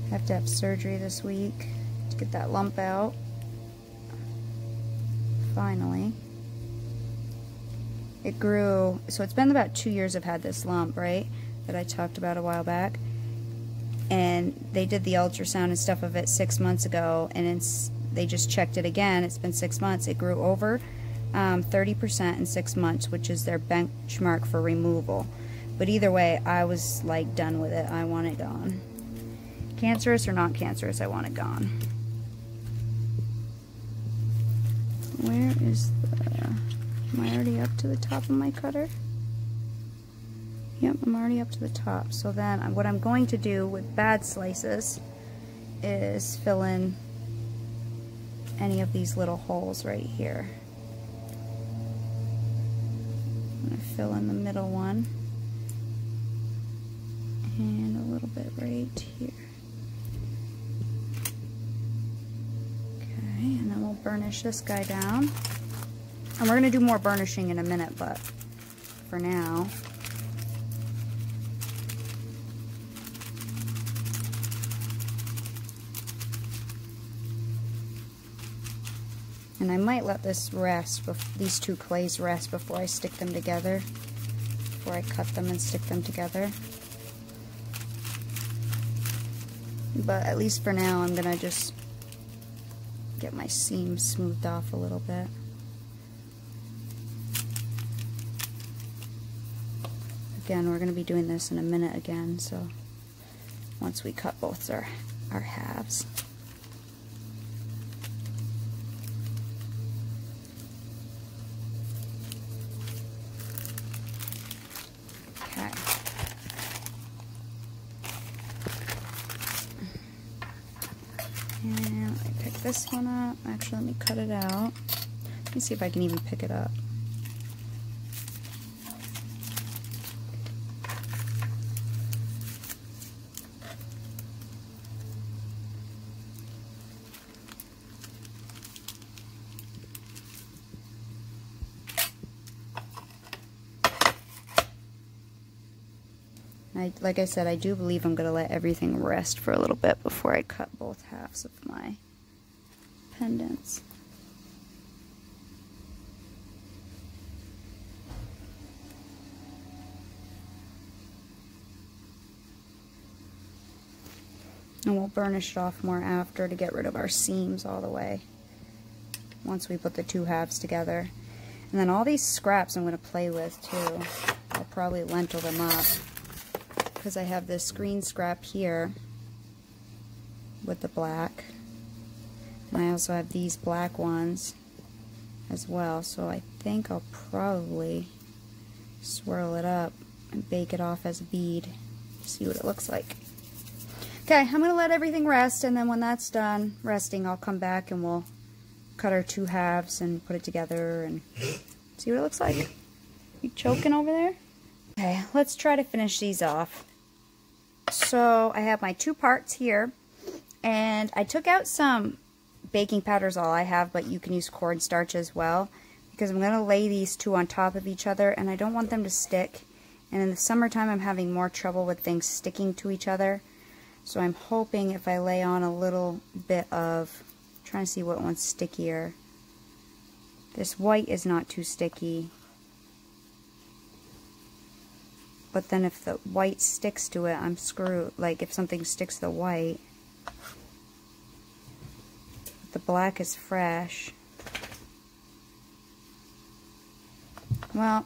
I have to have surgery this week to get that lump out. Finally it grew, so it's been about two years I've had this lump, right, that I talked about a while back. And they did the ultrasound and stuff of it six months ago, and they just checked it again. It's been six months. It grew over 30% um, in six months, which is their benchmark for removal. But either way, I was like done with it. I want it gone. Cancerous or not cancerous, I want it gone. Where is the... Am I already up to the top of my cutter? Yep, I'm already up to the top. So then what I'm going to do with bad slices is fill in any of these little holes right here. I'm going to fill in the middle one and a little bit right here. Okay, and then we'll burnish this guy down. And we're going to do more burnishing in a minute, but for now... And I might let this rest, these two clays rest before I stick them together, before I cut them and stick them together. But at least for now, I'm going to just get my seams smoothed off a little bit. Again, we're going to be doing this in a minute again, so once we cut both our, our halves. Okay. And let me pick this one up. Actually, let me cut it out. Let me see if I can even pick it up. I, like I said, I do believe I'm going to let everything rest for a little bit before I cut both halves of my And we'll burnish it off more after to get rid of our seams all the way once we put the two halves together. And then all these scraps I'm going to play with too. I'll probably lentil them up because I have this green scrap here with the black. And I also have these black ones as well. So I think I'll probably swirl it up and bake it off as a bead. See what it looks like. Okay, I'm going to let everything rest, and then when that's done resting, I'll come back and we'll cut our two halves and put it together and see what it looks like. You choking over there? Okay, let's try to finish these off. So I have my two parts here, and I took out some baking powder is all I have, but you can use cornstarch as well, because I'm going to lay these two on top of each other, and I don't want them to stick. And in the summertime, I'm having more trouble with things sticking to each other. So I'm hoping if I lay on a little bit of, trying to see what one's stickier. This white is not too sticky. But then if the white sticks to it, I'm screwed. Like if something sticks to the white. The black is fresh. Well,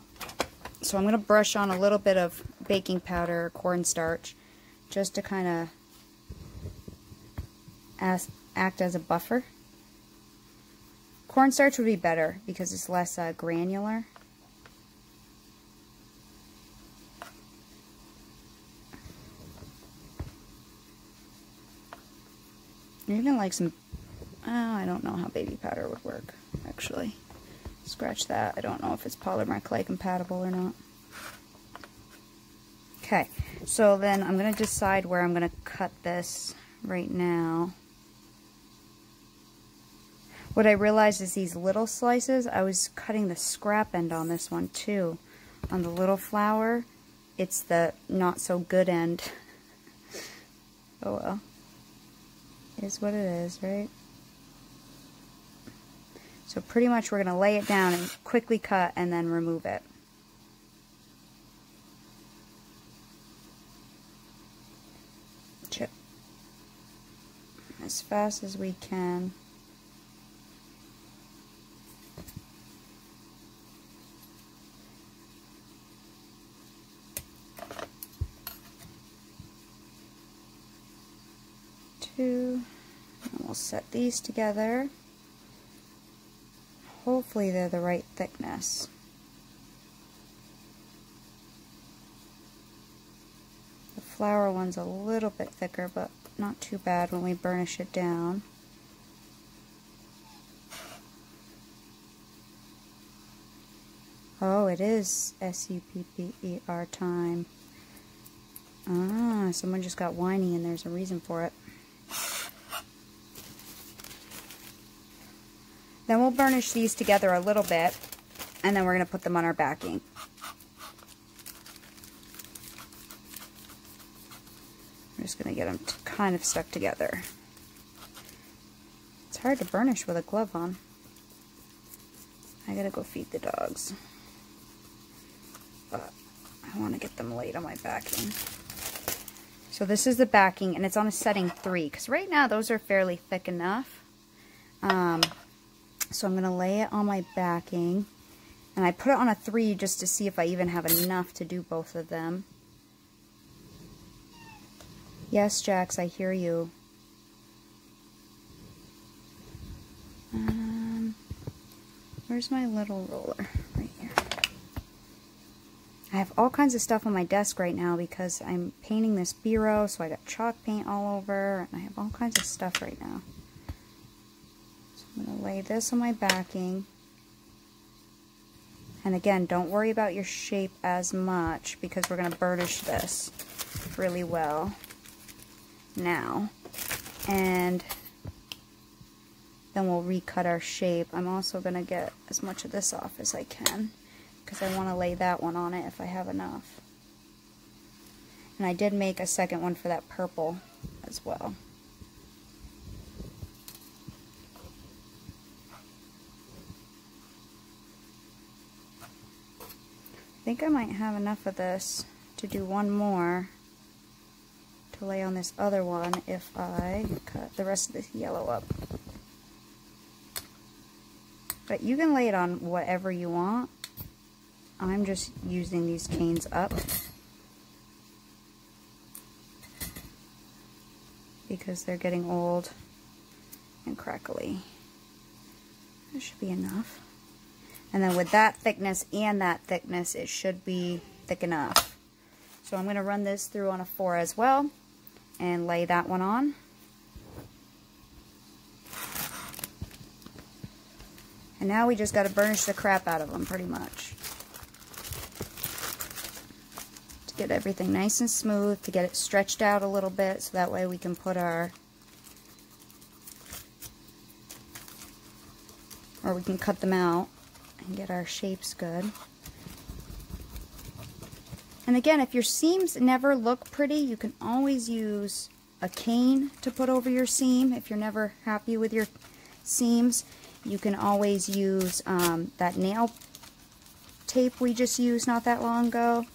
so I'm going to brush on a little bit of baking powder or cornstarch just to kind of act as a buffer. Cornstarch would be better because it's less uh, granular. Even like some, oh, I don't know how baby powder would work, actually. Scratch that. I don't know if it's polymer clay compatible or not. Okay, so then I'm going to decide where I'm going to cut this right now. What I realized is these little slices, I was cutting the scrap end on this one too. On the little flower, it's the not so good end. oh well. Is what it is, right? So pretty much we're going to lay it down and quickly cut and then remove it. Chip. As fast as we can. two. And we'll set these together. Hopefully they're the right thickness. The flower one's a little bit thicker, but not too bad when we burnish it down. Oh, it is S-U-P-P-E-R time. Ah, someone just got whiny and there's a reason for it. Then we'll burnish these together a little bit, and then we're going to put them on our backing. I'm just going to get them kind of stuck together. It's hard to burnish with a glove on. I gotta go feed the dogs. But I want to get them laid on my backing. So this is the backing, and it's on a setting 3, because right now those are fairly thick enough. Um, so I'm going to lay it on my backing. And I put it on a 3 just to see if I even have enough to do both of them. Yes, Jax, I hear you. Um, where's my little roller? Right here. I have all kinds of stuff on my desk right now because I'm painting this bureau, so I got chalk paint all over, and I have all kinds of stuff right now. I'm going to lay this on my backing. And again, don't worry about your shape as much because we're going to burnish this really well now. And then we'll recut our shape. I'm also going to get as much of this off as I can because I want to lay that one on it if I have enough. And I did make a second one for that purple as well. I think I might have enough of this to do one more to lay on this other one if I cut the rest of this yellow up. But you can lay it on whatever you want. I'm just using these canes up. Because they're getting old and crackly. That should be enough. And then with that thickness and that thickness, it should be thick enough. So I'm going to run this through on a 4 as well and lay that one on. And now we just got to burnish the crap out of them pretty much. To get everything nice and smooth, to get it stretched out a little bit so that way we can put our or we can cut them out get our shapes good. And again, if your seams never look pretty, you can always use a cane to put over your seam if you're never happy with your seams. You can always use um, that nail tape we just used not that long ago.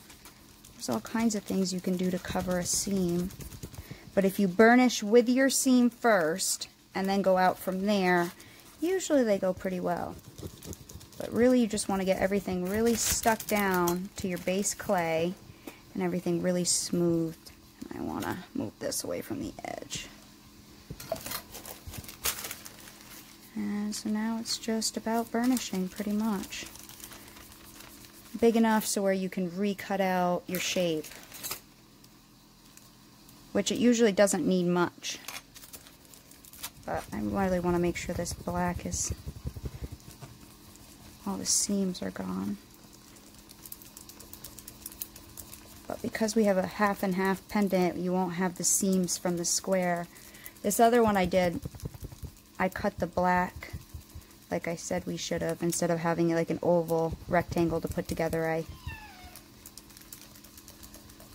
There's all kinds of things you can do to cover a seam. But if you burnish with your seam first and then go out from there, usually they go pretty well. But really you just want to get everything really stuck down to your base clay and everything really smoothed. And I want to move this away from the edge. And so now it's just about burnishing pretty much. Big enough so where you can recut out your shape. Which it usually doesn't need much. But I really want to make sure this black is all the seams are gone. But because we have a half and half pendant, you won't have the seams from the square. This other one I did, I cut the black like I said we should have. Instead of having like an oval rectangle to put together, I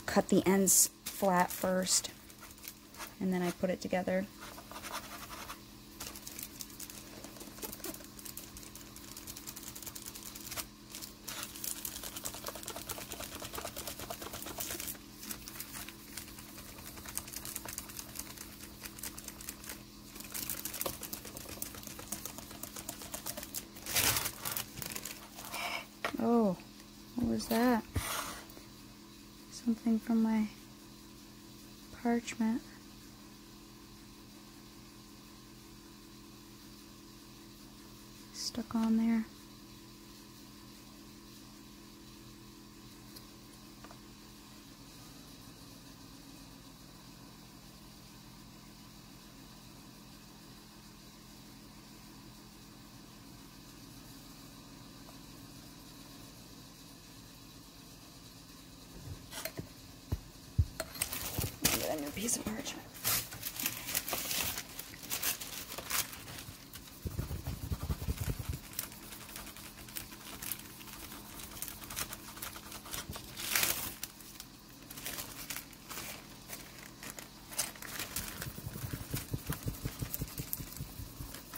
cut the ends flat first and then I put it together. Oh, what was that? Something from my parchment. Stuck on there. Piece of parchment.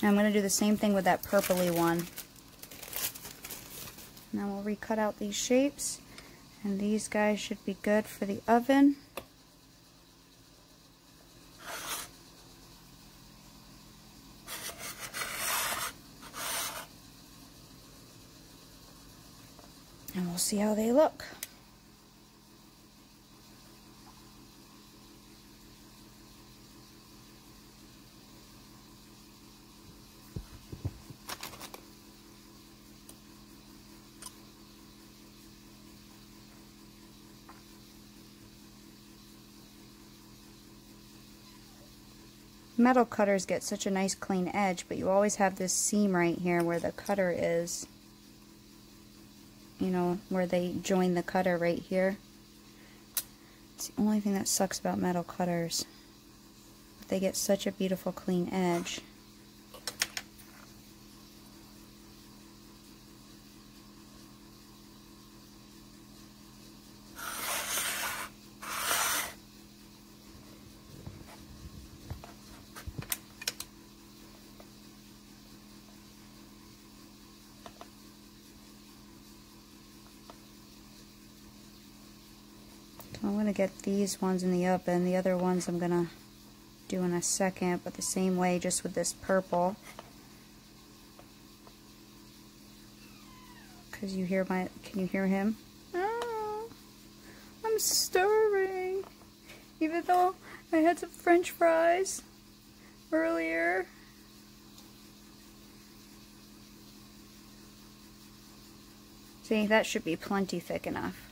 I'm going to do the same thing with that purpley one. Now we'll recut out these shapes. And these guys should be good for the oven. And we'll see how they look. metal cutters get such a nice clean edge, but you always have this seam right here where the cutter is you know, where they join the cutter right here. It's the only thing that sucks about metal cutters. But they get such a beautiful clean edge. I'm going to get these ones in the oven. The other ones I'm going to do in a second, but the same way, just with this purple. Because you hear my, can you hear him? Oh, I'm starving. Even though I had some french fries earlier. See, that should be plenty thick enough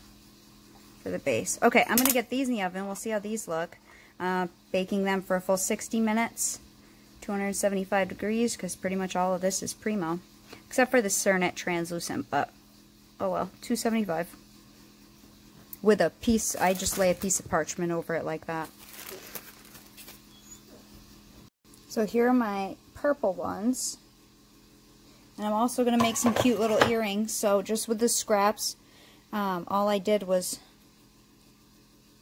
for the base. Okay, I'm going to get these in the oven. We'll see how these look. Uh, baking them for a full 60 minutes, 275 degrees, because pretty much all of this is Premo. Except for the Cernit translucent, but oh well, 275. With a piece, I just lay a piece of parchment over it like that. So here are my purple ones. And I'm also going to make some cute little earrings. So just with the scraps, um, all I did was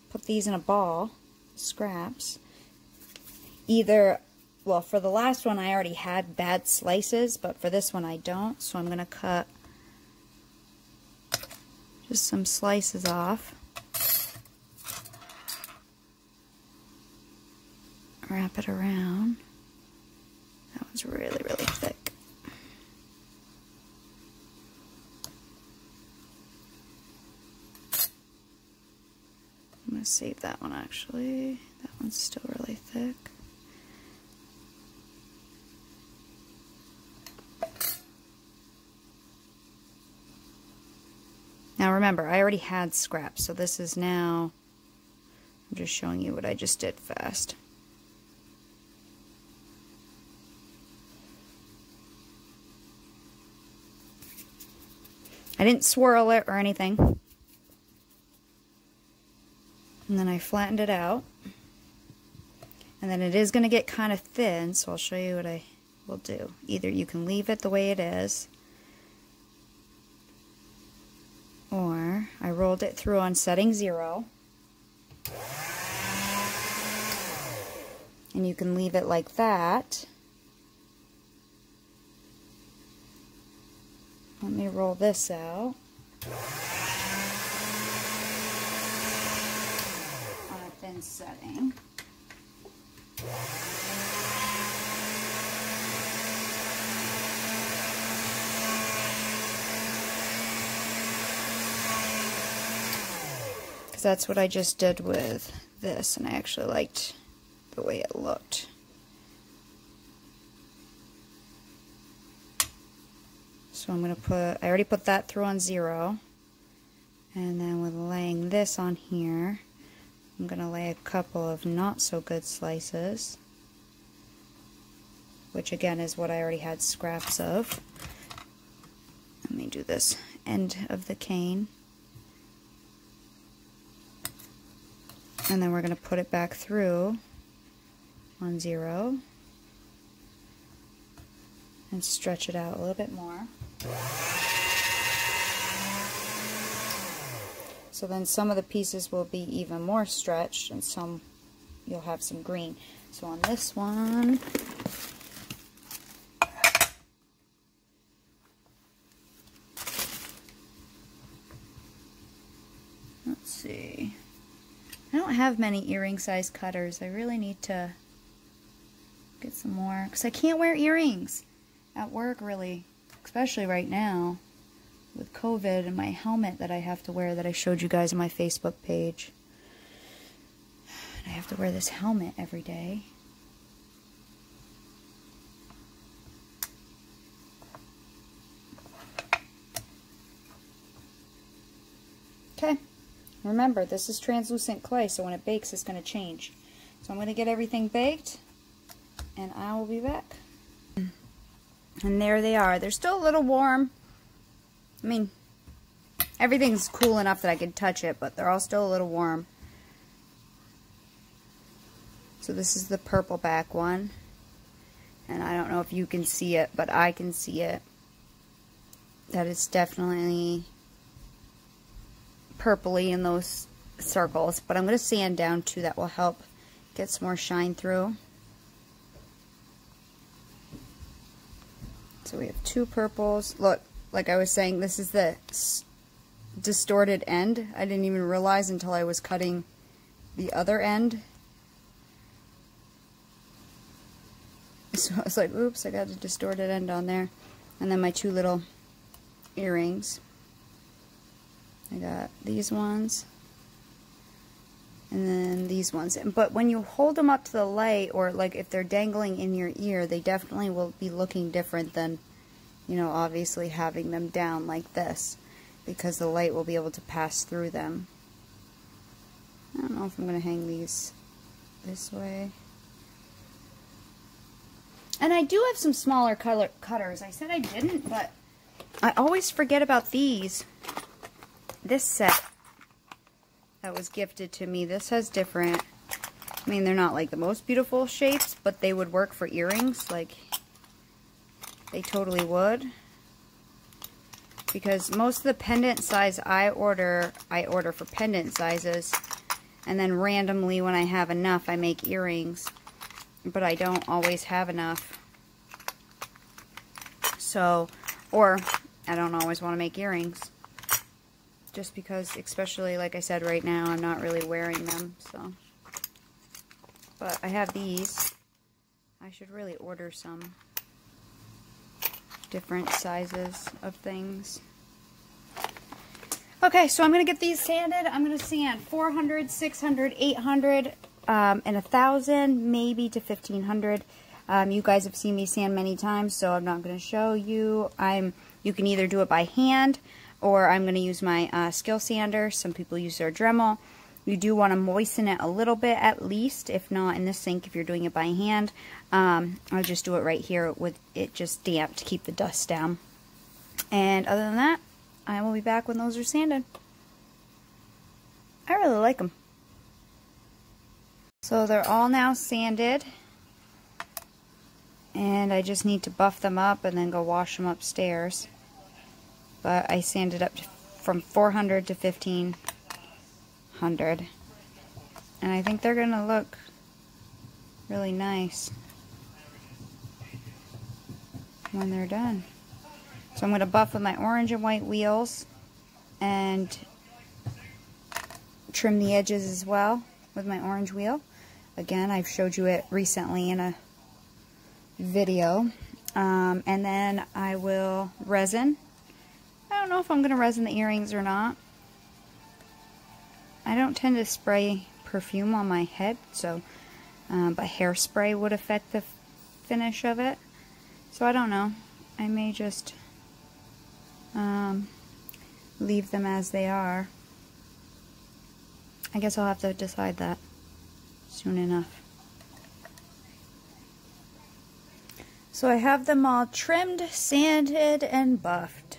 put these in a ball, scraps. Either, well, for the last one I already had bad slices, but for this one I don't. So I'm going to cut just some slices off. Wrap it around. That one's really, really thick. I'm going to save that one actually. That one's still really thick. Now remember, I already had scraps, so this is now, I'm just showing you what I just did fast. I didn't swirl it or anything. And then I flattened it out. And then it is going to get kind of thin, so I'll show you what I will do. Either you can leave it the way it is, or I rolled it through on setting zero. And you can leave it like that. Let me roll this out. Thin setting. Because that's what I just did with this, and I actually liked the way it looked. So I'm going to put, I already put that through on zero. And then with laying this on here, I'm going to lay a couple of not so good slices, which again is what I already had scraps of. Let me do this end of the cane. And then we're going to put it back through on zero and stretch it out a little bit more. So then some of the pieces will be even more stretched and some you'll have some green. So on this one, let's see. I don't have many earring size cutters. I really need to get some more because I can't wear earrings at work really, especially right now with COVID and my helmet that I have to wear that I showed you guys on my Facebook page. I have to wear this helmet every day. Okay, remember this is translucent clay so when it bakes it's going to change. So I'm going to get everything baked and I will be back. And there they are. They're still a little warm I mean, everything's cool enough that I could touch it, but they're all still a little warm. So this is the purple back one. And I don't know if you can see it, but I can see it. That is definitely purpley in those circles. But I'm going to sand down too. That will help get some more shine through. So we have two purples. Look, like I was saying, this is the distorted end. I didn't even realize until I was cutting the other end. So I was like, oops, I got a distorted end on there. And then my two little earrings. I got these ones. And then these ones. But when you hold them up to the light, or like if they're dangling in your ear, they definitely will be looking different than, you know, obviously having them down like this. Because the light will be able to pass through them. I don't know if I'm going to hang these this way. And I do have some smaller color cutters. I said I didn't, but I always forget about these. This set that was gifted to me. This has different, I mean, they're not like the most beautiful shapes, but they would work for earrings. Like, they totally would. Because most of the pendant size I order, I order for pendant sizes. And then randomly, when I have enough, I make earrings. But I don't always have enough. So, or I don't always want to make earrings just because, especially like I said right now, I'm not really wearing them, so. But I have these. I should really order some different sizes of things. Okay, so I'm going to get these sanded. I'm going to sand 400, 600, 800, um, and 1,000, maybe to 1,500. Um, you guys have seen me sand many times, so I'm not going to show you. I'm. You can either do it by hand, or I'm going to use my uh, skill sander. Some people use their Dremel. You do want to moisten it a little bit at least, if not in the sink if you're doing it by hand. Um, I'll just do it right here with it just damp to keep the dust down. And other than that, I will be back when those are sanded. I really like them. So they're all now sanded. And I just need to buff them up and then go wash them upstairs but I sanded up from 400 to 1500 and I think they're gonna look really nice when they're done. So I'm gonna buff with my orange and white wheels and trim the edges as well with my orange wheel. Again I've showed you it recently in a video. Um, and then I will resin. I don't know if I'm going to resin the earrings or not. I don't tend to spray perfume on my head, so um, but hairspray would affect the finish of it. So I don't know. I may just um, leave them as they are. I guess I'll have to decide that soon enough. So I have them all trimmed, sanded, and buffed.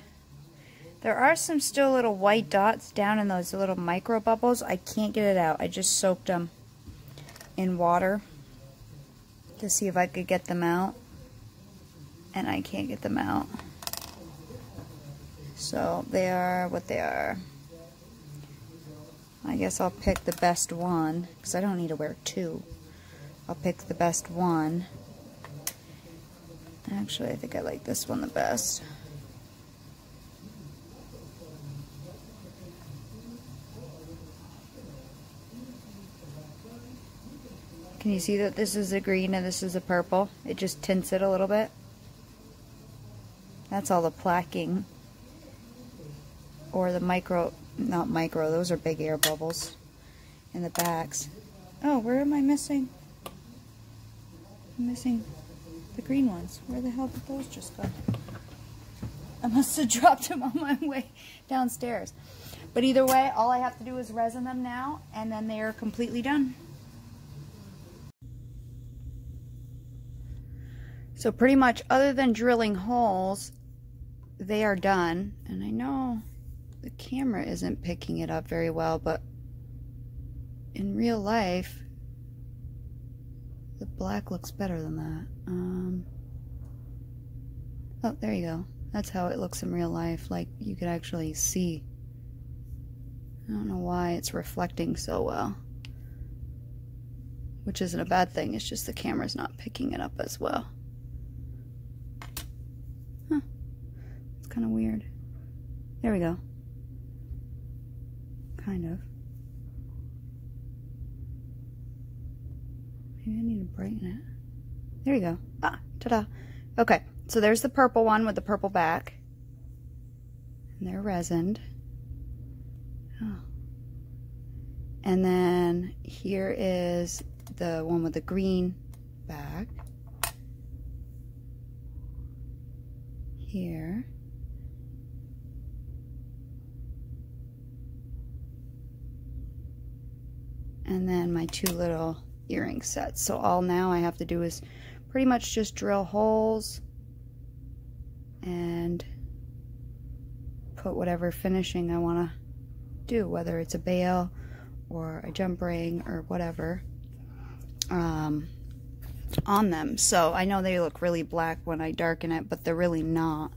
There are some still little white dots down in those little micro bubbles. I can't get it out. I just soaked them in water to see if I could get them out. And I can't get them out. So they are what they are. I guess I'll pick the best one because I don't need to wear two. I'll pick the best one. Actually, I think I like this one the best. Can you see that this is a green and this is a purple? It just tints it a little bit. That's all the plaquing. Or the micro, not micro, those are big air bubbles in the backs. Oh, where am I missing? I'm missing the green ones. Where the hell did those just go? I must have dropped them on my way downstairs. But either way, all I have to do is resin them now, and then they are completely done. So pretty much other than drilling holes, they are done. And I know the camera isn't picking it up very well, but in real life, the black looks better than that. Um, oh, there you go. That's how it looks in real life. Like, you could actually see. I don't know why it's reflecting so well. Which isn't a bad thing, it's just the camera's not picking it up as well. Kind of weird. There we go. Kind of. Maybe I need to brighten it. There you go. Ah, ta-da. Okay, so there's the purple one with the purple back. And they're resined. And then here is the one with the green back. Here. And then my two little earring sets. So all now I have to do is pretty much just drill holes and put whatever finishing I want to do, whether it's a bail or a jump ring or whatever um, on them. So I know they look really black when I darken it, but they're really not.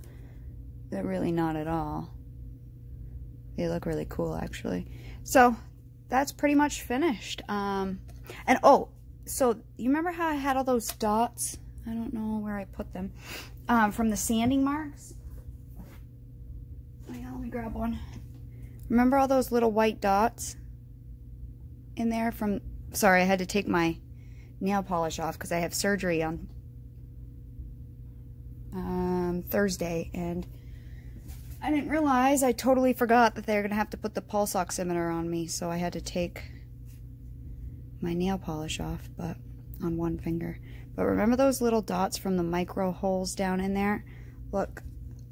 They're really not at all. They look really cool actually. So that's pretty much finished. Um, and oh, so you remember how I had all those dots? I don't know where I put them. Um, from the sanding marks. Oh yeah, let me grab one. Remember all those little white dots in there from, sorry, I had to take my nail polish off because I have surgery on um, Thursday and I didn't realize, I totally forgot that they're going to have to put the pulse oximeter on me, so I had to take my nail polish off, but on one finger. But remember those little dots from the micro holes down in there? Look,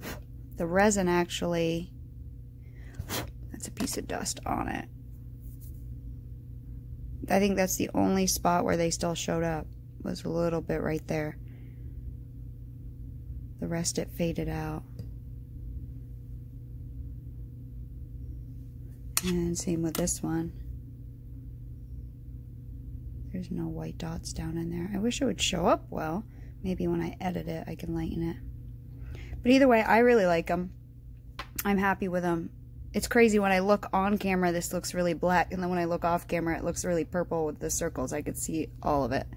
the resin actually, that's a piece of dust on it. I think that's the only spot where they still showed up, was a little bit right there. The rest it faded out. And same with this one. There's no white dots down in there. I wish it would show up well. Maybe when I edit it, I can lighten it. But either way, I really like them. I'm happy with them. It's crazy when I look on camera, this looks really black. And then when I look off camera, it looks really purple with the circles. I could see all of it.